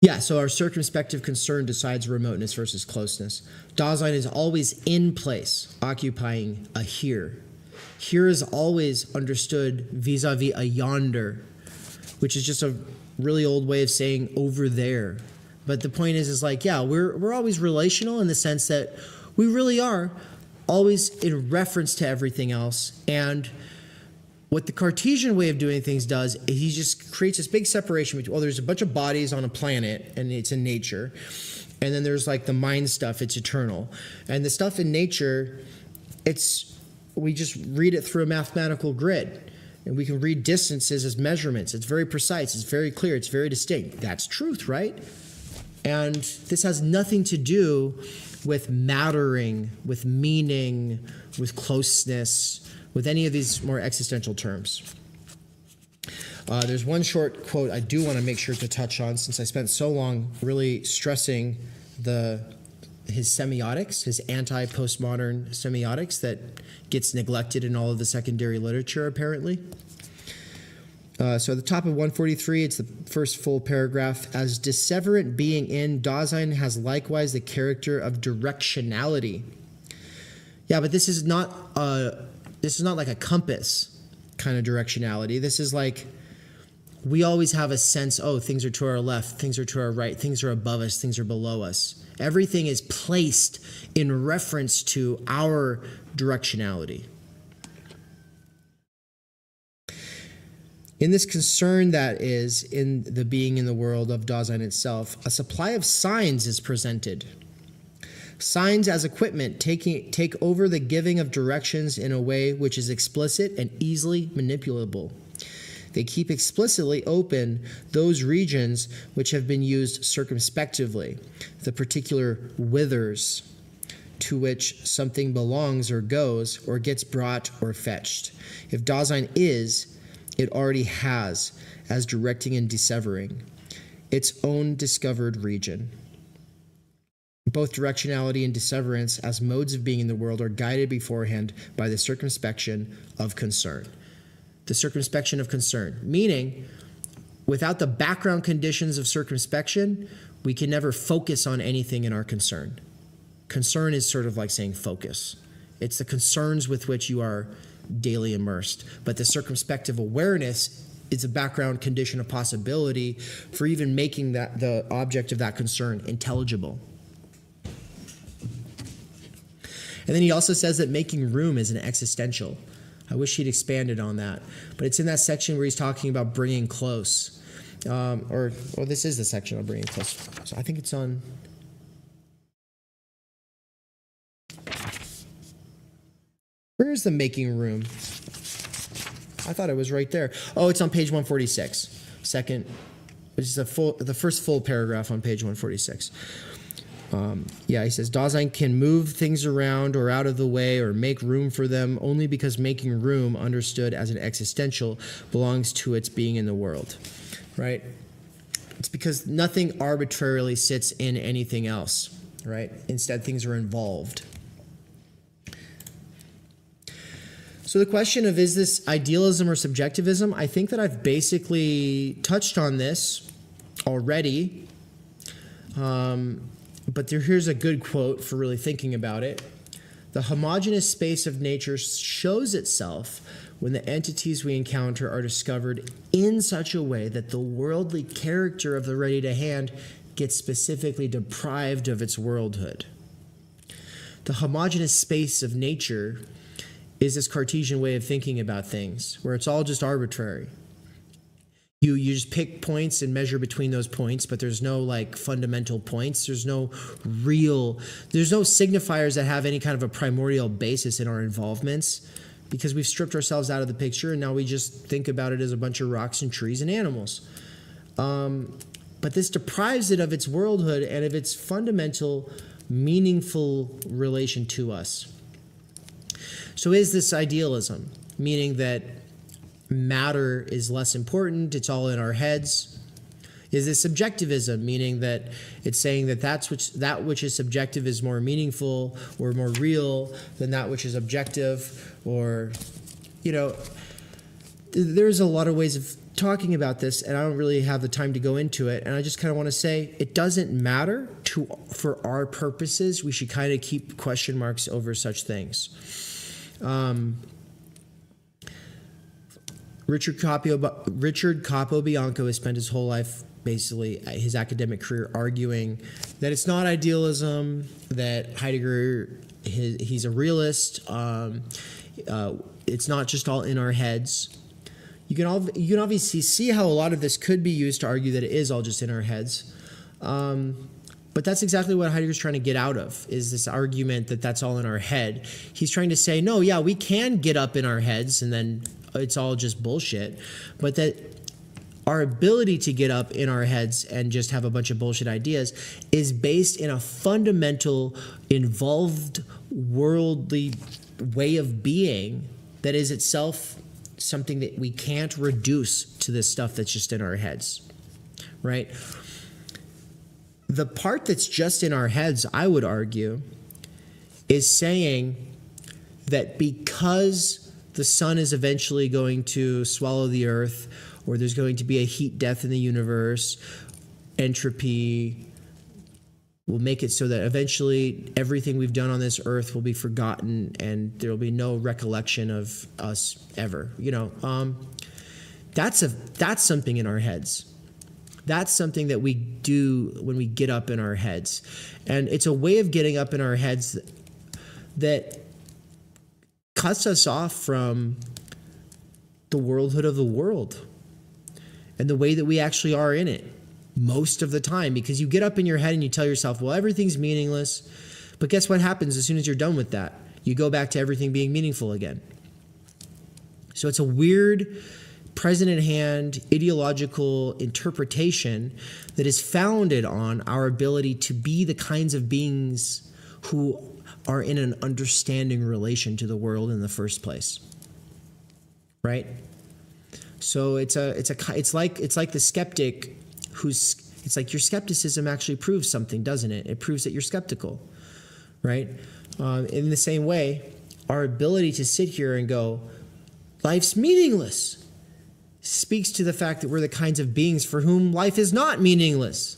yeah, so our circumspective concern decides remoteness versus closeness. Dasein is always in place, occupying a here. Here is always understood vis a vis a yonder, which is just a really old way of saying over there. But the point is, is like, yeah, we're, we're always relational in the sense that we really are always in reference to everything else. And what the Cartesian way of doing things does is he just creates this big separation between, well, there's a bunch of bodies on a planet and it's in nature. And then there's like the mind stuff, it's eternal. And the stuff in nature, it's, we just read it through a mathematical grid. And we can read distances as measurements. It's very precise, it's very clear, it's very distinct. That's truth, right? And this has nothing to do with mattering, with meaning, with closeness, with any of these more existential terms. Uh, there's one short quote I do want to make sure to touch on since I spent so long really stressing the his semiotics, his anti-postmodern semiotics that gets neglected in all of the secondary literature apparently. Uh, so at the top of 143, it's the first full paragraph. As disseverant being in, Dasein has likewise the character of directionality. Yeah, but this is not a, this is not like a compass kind of directionality. This is like we always have a sense, oh, things are to our left, things are to our right, things are above us, things are below us. Everything is placed in reference to our directionality. In this concern that is in the being in the world of Dasein itself, a supply of signs is presented. Signs as equipment taking, take over the giving of directions in a way which is explicit and easily manipulable. They keep explicitly open those regions which have been used circumspectively, the particular whithers to which something belongs or goes or gets brought or fetched. If Dasein is, it already has, as directing and dissevering, its own discovered region. Both directionality and disseverance, as modes of being in the world, are guided beforehand by the circumspection of concern. The circumspection of concern, meaning without the background conditions of circumspection, we can never focus on anything in our concern. Concern is sort of like saying focus, it's the concerns with which you are daily immersed. But the circumspective awareness is a background condition of possibility for even making that the object of that concern intelligible. And then he also says that making room is an existential. I wish he'd expanded on that, but it's in that section where he's talking about bringing close, um, or or this is the section on bringing close. So I think it's on. Where is the making room? I thought it was right there. Oh, it's on page 146. Second, which is the full, the first full paragraph on page 146. Um, yeah, he says Dasein can move things around or out of the way or make room for them only because making room, understood as an existential, belongs to its being in the world. Right? It's because nothing arbitrarily sits in anything else. Right? Instead, things are involved. So the question of is this idealism or subjectivism? I think that I've basically touched on this already. Um, but there, here's a good quote for really thinking about it. The homogeneous space of nature shows itself when the entities we encounter are discovered in such a way that the worldly character of the ready to hand gets specifically deprived of its worldhood. The homogeneous space of nature is this Cartesian way of thinking about things, where it's all just arbitrary. You you just pick points and measure between those points, but there's no like fundamental points. There's no real there's no signifiers that have any kind of a primordial basis in our involvements because we've stripped ourselves out of the picture and now we just think about it as a bunch of rocks and trees and animals. Um, but this deprives it of its worldhood and of its fundamental, meaningful relation to us. So, is this idealism, meaning that matter is less important, it's all in our heads? Is this subjectivism, meaning that it's saying that that's which, that which is subjective is more meaningful or more real than that which is objective? Or, you know, there's a lot of ways of talking about this, and I don't really have the time to go into it. And I just kind of want to say it doesn't matter to for our purposes. We should kind of keep question marks over such things. Um, Richard Capo, Richard Capobianco has spent his whole life, basically his academic career, arguing that it's not idealism, that Heidegger his, he's a realist. Um, uh, it's not just all in our heads. You can all you can obviously see how a lot of this could be used to argue that it is all just in our heads. Um, but that's exactly what Heidegger's trying to get out of is this argument that that's all in our head. He's trying to say, no, yeah, we can get up in our heads and then uh, it's all just bullshit, but that our ability to get up in our heads and just have a bunch of bullshit ideas is based in a fundamental, involved, worldly way of being that is itself something that we can't reduce to this stuff that's just in our heads, right? The part that's just in our heads, I would argue, is saying that because the sun is eventually going to swallow the earth, or there's going to be a heat death in the universe, entropy will make it so that eventually everything we've done on this earth will be forgotten and there will be no recollection of us ever. You know, um, that's a that's something in our heads. That's something that we do when we get up in our heads, and it's a way of getting up in our heads that cuts us off from the worldhood of the world and the way that we actually are in it most of the time because you get up in your head and you tell yourself, well, everything's meaningless. But guess what happens as soon as you're done with that? You go back to everything being meaningful again. So it's a weird, present at hand ideological interpretation that is founded on our ability to be the kinds of beings who are in an understanding relation to the world in the first place. Right? So it's a it's a it's like it's like the skeptic who's it's like your skepticism actually proves something, doesn't it? It proves that you're skeptical, right? Um, in the same way, our ability to sit here and go, life's meaningless, speaks to the fact that we're the kinds of beings for whom life is not meaningless.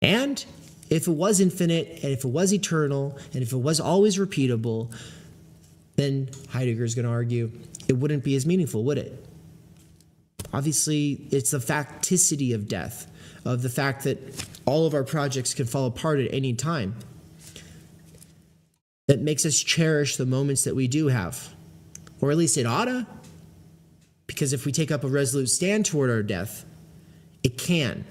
And if it was infinite, and if it was eternal, and if it was always repeatable, then Heidegger is going to argue it wouldn't be as meaningful, would it? obviously, it's the facticity of death, of the fact that all of our projects can fall apart at any time. That makes us cherish the moments that we do have, or at least it oughta. Because if we take up a resolute stand toward our death, it can.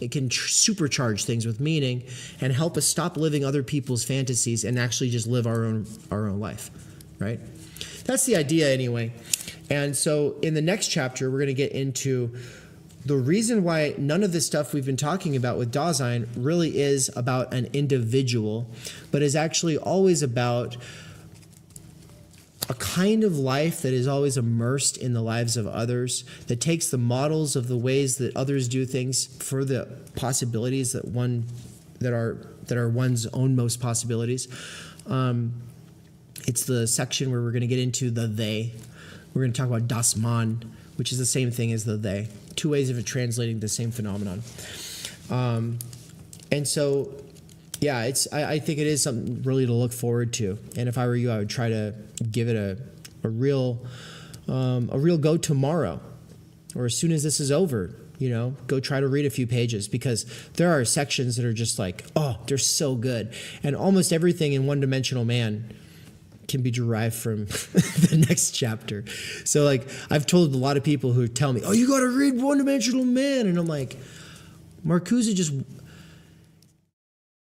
It can tr- supercharge things with meaning and help us stop living other people's fantasies and actually just live our own our own life, right? That's the idea anyway. And so in the next chapter, we're going to get into the reason why none of this stuff we've been talking about with Dasein really is about an individual, but is actually always about a kind of life that is always immersed in the lives of others, that takes the models of the ways that others do things for the possibilities that one that are that are one's own most possibilities. Um, it's the section where we're going to get into the they. We're going to talk about das Man, which is the same thing as the they. Two ways of translating the same phenomenon. Um, and so yeah, it's. I, I, think it is something really to look forward to. And if I were you, I would try to give it a, a real, um, a real go tomorrow, or as soon as this is over. You know, go try to read a few pages because there are sections that are just like, oh, they're so good, and almost everything in One Dimensional Man can be derived from the next chapter. So like I've told a lot of people who tell me, "Oh, you got to read One Dimensional Man," and I'm like, Marcuse just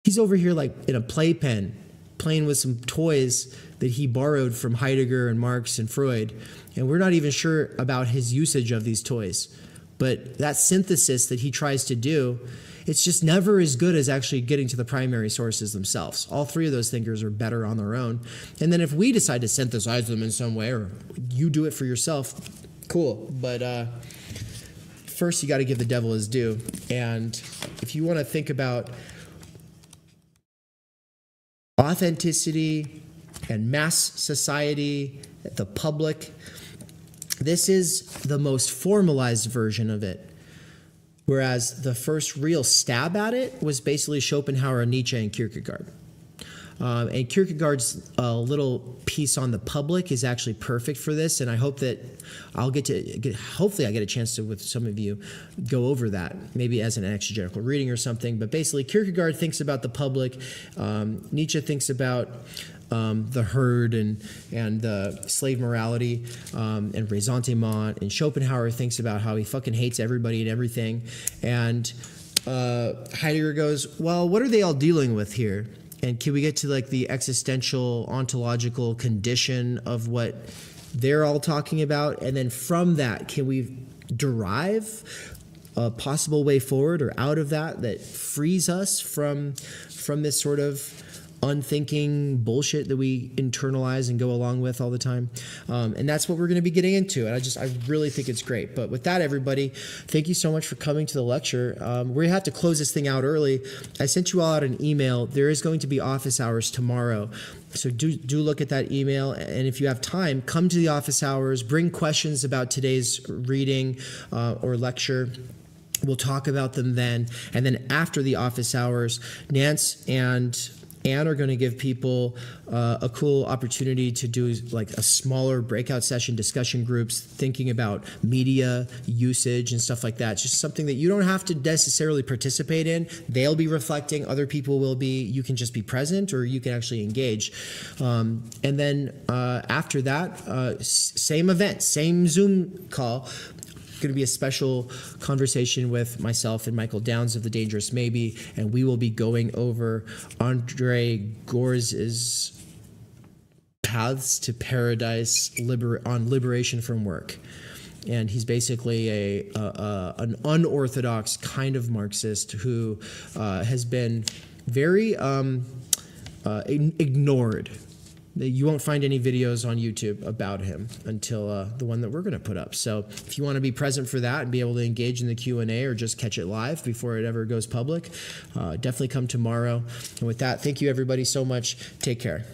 he's over here like in a playpen playing with some toys that he borrowed from Heidegger and Marx and Freud. And we're not even sure about his usage of these toys. But that synthesis that he tries to do, it's just never as good as actually getting to the primary sources themselves. All three of those thinkers are better on their own. And then if we decide to synthesize them in some way, or you do it for yourself, cool. But uh, first, you got to give the devil his due. And if you want to think about authenticity and mass society, the public. This is the most formalized version of it. Whereas the first real stab at it was basically Schopenhauer, Nietzsche, and Kierkegaard. Um, and Kierkegaard's uh, little piece on the public is actually perfect for this, and I hope that I'll get to get. Hopefully, I get a chance to with some of you go over that, maybe as an exegetical reading or something. But basically, Kierkegaard thinks about the public. Um, Nietzsche thinks about um, the herd and and the slave morality um, and ressentiment. And Schopenhauer thinks about how he fucking hates everybody and everything. And uh, Heidegger goes, well, what are they all dealing with here? And can we get to like the existential ontological condition of what they're all talking about? And then from that can we derive a possible way forward or out of that that frees us from from this sort of unthinking bullshit that we internalize and go along with all the time. Um, and that's what we're going to be getting into. And I just, I really think it's great. But with that, everybody, thank you so much for coming to the lecture. Um, we have to close this thing out early. I sent you all out an email. There is going to be office hours tomorrow. So do do look at that email, and if you have time, come to the office hours. Bring questions about today's reading uh, or lecture. We'll talk about them then, and then after the office hours, Nance and and are going to give people uh, a cool opportunity to do like a smaller breakout session discussion groups thinking about media usage and stuff like that. It's just something that you don't have to necessarily participate in. They'll be reflecting other people will be. You can just be present or you can actually engage. Um, and then uh, after that uh, same event same zoom call going to be a special conversation with myself and Michael Downs of The Dangerous Maybe, and we will be going over Andre Gorz's Paths to Paradise liber- on liberation from work. And he's basically a, a, a an unorthodox kind of Marxist who uh, has been very um, uh, ignored you won't find any videos on YouTube about him until uh, the one that we're going to put up. So if you want to be present for that and be able to engage in the Q and A or just catch it live before it ever goes public, uh, definitely come tomorrow. And with that, thank you everybody so much. Take care.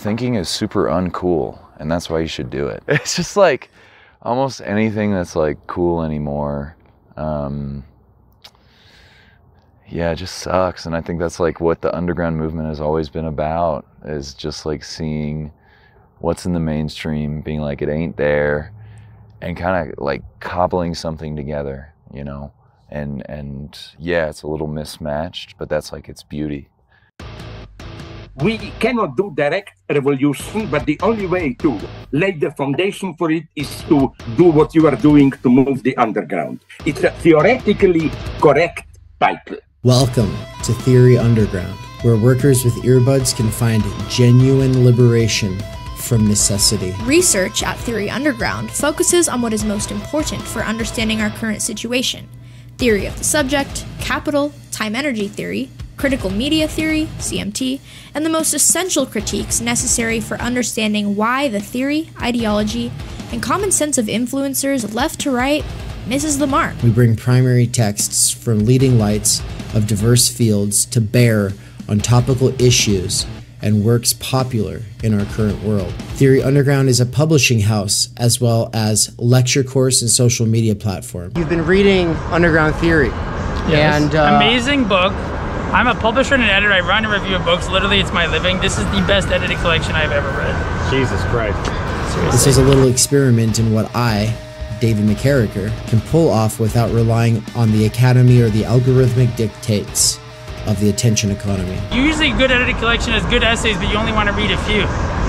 Thinking is super uncool, and that's why you should do it. It's just like almost anything that's like cool anymore. Um, yeah, it just sucks, and I think that's like what the underground movement has always been about is just like seeing what's in the mainstream, being like it ain't there, and kind of like cobbling something together, you know. And and yeah, it's a little mismatched, but that's like its beauty. We cannot do direct revolution, but the only way to lay the foundation for it is to do what you are doing to move the underground. It's a theoretically correct title. Welcome to Theory Underground, where workers with earbuds can find genuine liberation from necessity. Research at Theory Underground focuses on what is most important for understanding our current situation theory of the subject, capital, time energy theory, critical media theory, CMT, and the most essential critiques necessary for understanding why the theory, ideology, and common sense of influencers left to right misses the mark. We bring primary texts from leading lights of diverse fields to bear on topical issues and works popular in our current world. Theory Underground is a publishing house as well as lecture course and social media platform. You've been reading Underground Theory. Yes. And uh, amazing book. I'm a publisher and an editor. I run a review of books. Literally, it's my living. This is the best edited collection I've ever read. Jesus Christ. Seriously. This is a little experiment in what I, David McCarricker, can pull off without relying on the academy or the algorithmic dictates of the attention economy. Usually, a good edited collection has good essays, but you only want to read a few.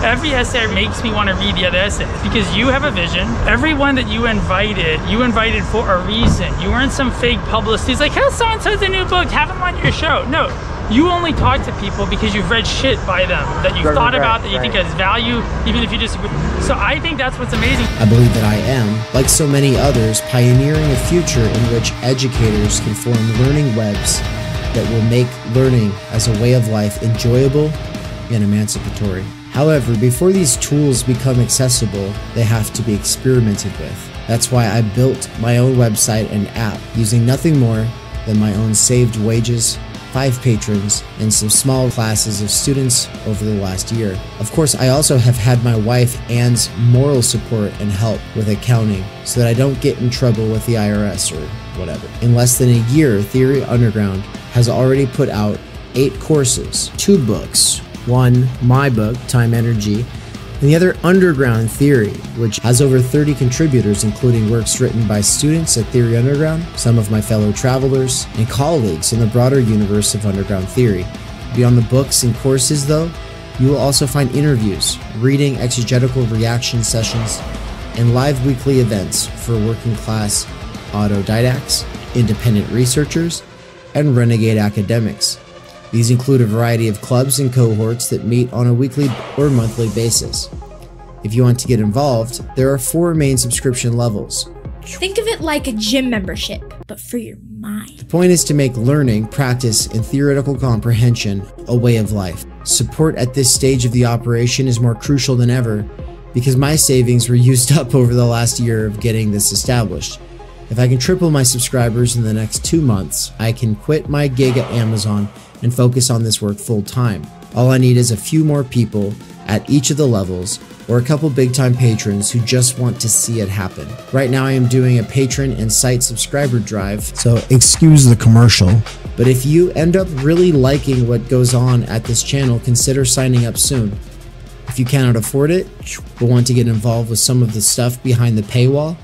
Every essay makes me want to read the other essays because you have a vision. Everyone that you invited, you invited for a reason. You weren't some fake publicist like, "Hey, so and so's a new book? Have them on your show." No, you only talk to people because you've read shit by them that you've Right, thought right, about that you right. think has value, even if you disagree. So I think that's what's amazing. I believe that I am, like so many others, pioneering a future in which educators can form learning webs that will make learning as a way of life enjoyable and emancipatory. However, before these tools become accessible, they have to be experimented with. That's why I built my own website and app using nothing more than my own saved wages, five patrons, and some small classes of students over the last year. Of course, I also have had my wife Anne's moral support and help with accounting so that I don't get in trouble with the IRS or whatever. In less than a year, Theory Underground has already put out eight courses, two books, one, my book, Time Energy, and the other Underground Theory, which has over 30 contributors, including works written by students at Theory Underground, some of my fellow travelers, and colleagues in the broader universe of Underground Theory. Beyond the books and courses, though, you will also find interviews, reading exegetical reaction sessions, and live weekly events for working class autodidacts, independent researchers, and renegade academics. These include a variety of clubs and cohorts that meet on a weekly or monthly basis. If you want to get involved, there are four main subscription levels. Think of it like a gym membership, but for your mind. The point is to make learning, practice, and theoretical comprehension a way of life. Support at this stage of the operation is more crucial than ever because my savings were used up over the last year of getting this established. If I can triple my subscribers in the next two months, I can quit my gig at Amazon and focus on this work full time. All I need is a few more people at each of the levels or a couple big time patrons who just want to see it happen. Right now, I am doing a patron and site subscriber drive, so excuse the commercial. But if you end up really liking what goes on at this channel, consider signing up soon. If you cannot afford it, but want to get involved with some of the stuff behind the paywall,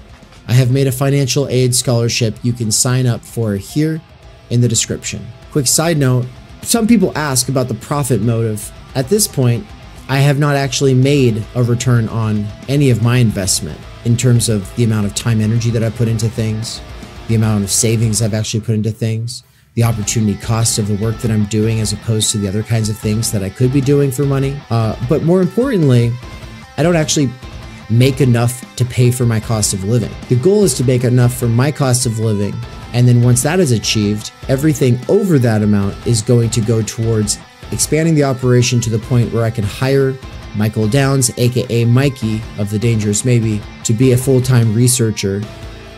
I have made a financial aid scholarship you can sign up for here in the description. Quick side note some people ask about the profit motive. At this point, I have not actually made a return on any of my investment in terms of the amount of time energy that I put into things, the amount of savings I've actually put into things, the opportunity cost of the work that I'm doing as opposed to the other kinds of things that I could be doing for money. Uh, but more importantly, I don't actually make enough to pay for my cost of living. The goal is to make enough for my cost of living. And then once that is achieved, everything over that amount is going to go towards expanding the operation to the point where I can hire Michael Downs, aka Mikey of The Dangerous Maybe, to be a full time researcher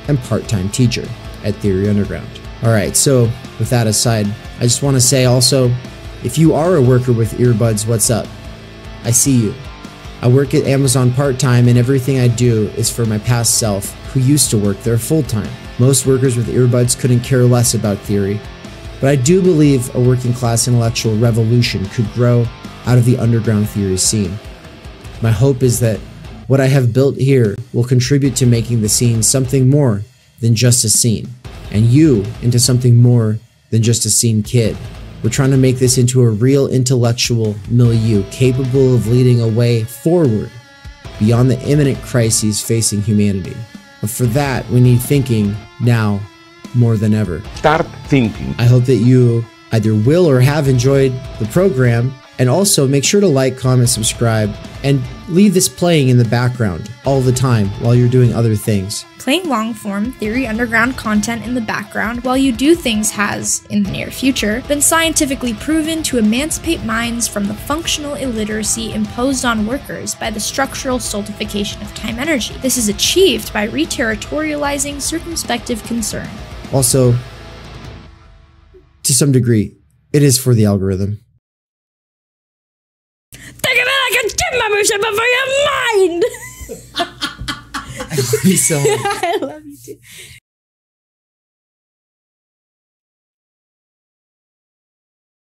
and part time teacher at Theory Underground. All right, so with that aside, I just want to say also if you are a worker with earbuds, what's up? I see you. I work at Amazon part time, and everything I do is for my past self, who used to work there full time. Most workers with earbuds couldn't care less about theory, but I do believe a working class intellectual revolution could grow out of the underground theory scene. My hope is that what I have built here will contribute to making the scene something more than just a scene, and you into something more than just a scene kid. We're trying to make this into a real intellectual milieu capable of leading a way forward beyond the imminent crises facing humanity. But for that, we need thinking now more than ever. Start thinking. I hope that you either will or have enjoyed the program. And also make sure to like, comment, subscribe, and leave this playing in the background all the time while you're doing other things. Playing long form Theory Underground content in the background while you do things has, in the near future, been scientifically proven to emancipate minds from the functional illiteracy imposed on workers by the structural stultification of time energy. This is achieved by reterritorializing circumspective concern. Also, to some degree, it is for the algorithm. Think of it a but for your mind! I love you so much. I love you too.